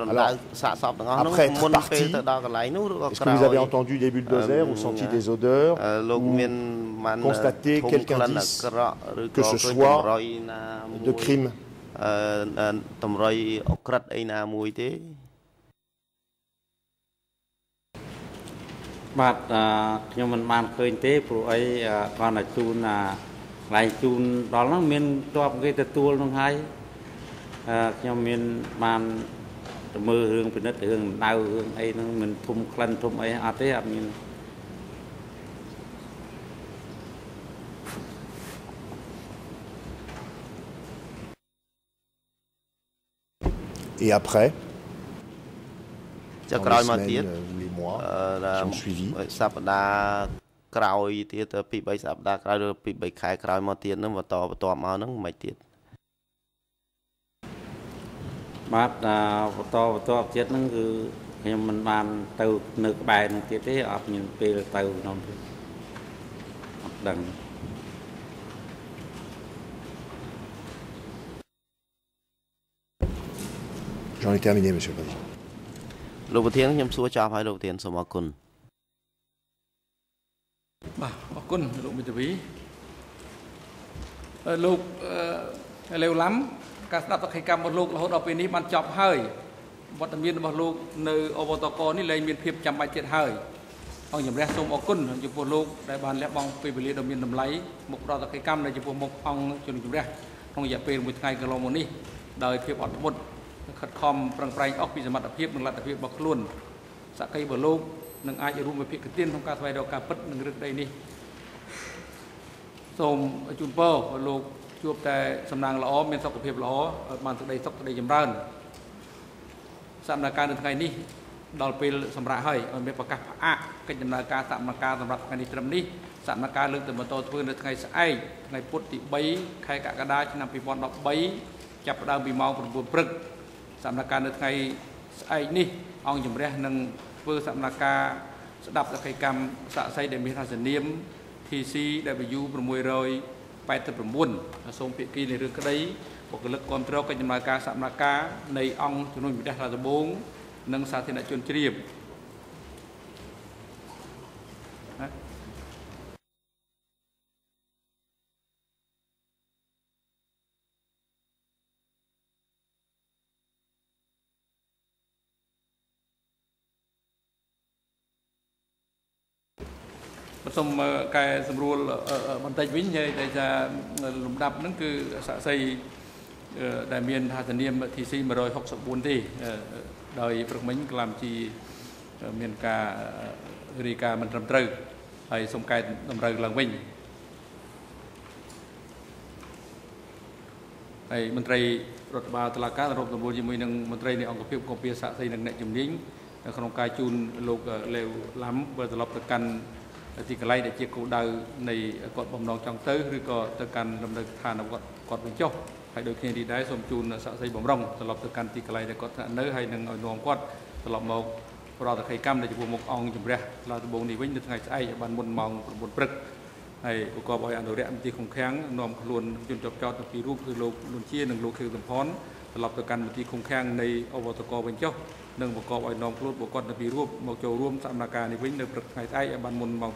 រណ្ដៅសាកសពទាំងអស់នោះមុនពេលទៅដល់កន្លែងនោះឬក៏ Est-ce que vous avez entendu des bulldozers ou senti des odeurs លោកមានបាន constaté quelques indices que ce soit de crime បាទខ្ញុំមិនបានឃើញទេព្រោះអីគាត់តែជូនអាកន្លែងជូនដល់ហ្នឹងមានតបគេទទួលនឹងហើយខ្ញុំមានបានទៅមើលរឿងពិនិត្យរឿងដៅរឿងអីហ្នឹងមិនធំក្លិនធំអីអត់ទេអត់មាន Et après ចុះក្រោយមកទៀត les mois qui ont suivi សប្តាហ៍ក្រោយទៀតពី3សប្តាហ៍ក្រោយឬពី3ខែក្រោយមកទៀតហ្នឹងបន្តបន្ទាប់មកហ្នឹងមិនទៀតបាទបន្តបន្ទាប់ទៀតហ្នឹងគឺខ្ញុំមិនបានទៅនៅក្បែរនឹងទៀតទេអត់មានពេលទៅក្នុងទៀតអត់ដឹង J'en ai terminé, Monsieur le Président. លោកប្រធានខ្ញុំសួរចប់ហើយលោកប្រធានសូមអរគុណបាទអរគុណលោកមិត្តវីលោកលេវឡាំការស្ដាប់សកម្មរបស់លោករហូតដល់ពេលនេះបានចប់ហើយវត្តមានរបស់លោកនៅអបតកនេះលែងមានភាពចាំបាច់ទៀតហើយអង្គជំរះសូមអរគុណចំពោះលោកដែលបានលះបង់ពេលវេលាដ៏មានតម្លៃមកប្រតិកម្មនៅចំពោះមុខអង្គជំរះក្នុងរយៈពេលមួយថ្ងៃកន្លងមកនេះដោយភាពអត់ធ្មត់ ខិតខំប្រឹងប្រែងអស់ពីសមត្ថភាពនិងលទ្ធភាពរបស់ខ្លួនសក្តិបលោកនឹងអាចរួមវិភាគទានក្នុងការស្វែងរកការពិតនឹងរឿងដីនេះសូមជូនពរលោកជួបតែសំណាងល្អមានសុខភាពល្អបានសេចក្តីសុខសេចក្តីចម្រើនសម្រាប់ការនៅថ្ងៃនេះដល់ពេលសម្រាប់ហើយឲ្យមានប្រកាសផ្អាកកិច្ចដំណើរការសមការសម្រាប់ថ្ងៃនេះត្រឹមនេះសមការលើកទៅបន្តធ្វើនៅថ្ងៃស្អែកថ្ងៃពុធទី3ខែកក្កដាឆ្នាំ2013ចាប់ផ្ដើមពីម៉ោង9ព្រឹក សម្ដែងការនៅថ្ងៃស្អែកនេះអង្គជំរះនឹងធ្វើសម្ដែងការស្ដាប់សកម្មសាក់សីដែលមានរសនាម TCW 689សូមភាគីនៃរឿងក្តីបុគ្គលិកគ្រប់គ្រងកិច្ចដំណើរការសម្ដែងការនៃអង្គជំនុំជម្រះរដ្ឋដំបងនិងសាធារណជនជ្រាប សូមកែសម្រួលបន្តិចវិញនិយាយថាលំដាប់ហ្នឹងគឺសាក់សីដែលមានថាធានាម TC 164ទេដោយព្រឹកមិញក្លាមជីមានការរាយការណ៍មិនត្រឹមត្រូវហើយសូមកែតម្រូវឡើងវិញហើយមន្ត្រីរដ្ឋបាលតុលាការរំដំណួលជាមួយនឹងមន្ត្រីនៃអង្គភាពកុម្ពីសាក់សីនិងអ្នកជំនាញក្នុងការជូនលោកលេវឡាំបើត្រឡប់ទៅកាន់ ទីកន្លែងដែលជាគោលដៅនៃគាត់បំណងចង់ទៅឬក៏ទៅកាន់លំនៅឋានគាត់គាត់បញ្ចុះហើយដូចគ្នានេះដែរសូមជូនសាក់សីបំរុងត្រឡប់ទៅកាន់ទីកន្លែងដែលគាត់ស្នាក់នៅហើយនឹងឲ្យនាំគាត់ត្រឡប់មកប្រតិកម្មកម្មដែលចំពោះមុខអង្គជំរះឡាដំបងនេះវិញនៅថ្ងៃស្អែកបានមុនម៉ោង9ព្រឹកហើយប្រកបដោយអនុរិយមន្ត្រីឃុំឃាំងនាំខ្លួនជនជាប់ចោតទៅពីររូបគឺលោកលួនជានិងលោកខៀវសំផនត្រឡប់ទៅកាន់មន្ទីរឃុំឃាំងនៃអវតកវិញចុះ និងប្រកបឲ្យនាំខ្លួនបុគ្គលទៅពីររូបមកចូលរួមសកម្មភាពនេះវិញនៅព្រឹកថ្ងៃស្អែកបានមុនម៉ោង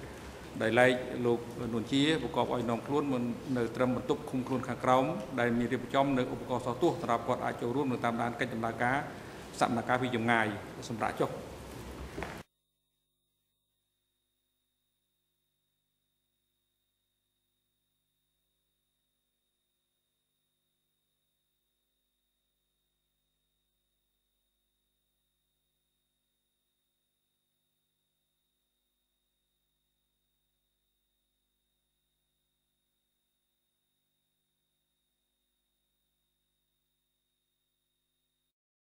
9ដែលឡែកលោកនួនជាប្រកបឲ្យនាំខ្លួនមិននៅត្រឹមបន្ទប់ឃុំខ្លួនខាងក្រោមដែលមានរៀបចំនៅឧបករណ៍សោះទោះសម្រាប់គាត់អាចចូលរួមនៅតាមដានកិច្ចដំណើរការសកម្មភាពពីចម្ងាយសម្រាប់ចុះ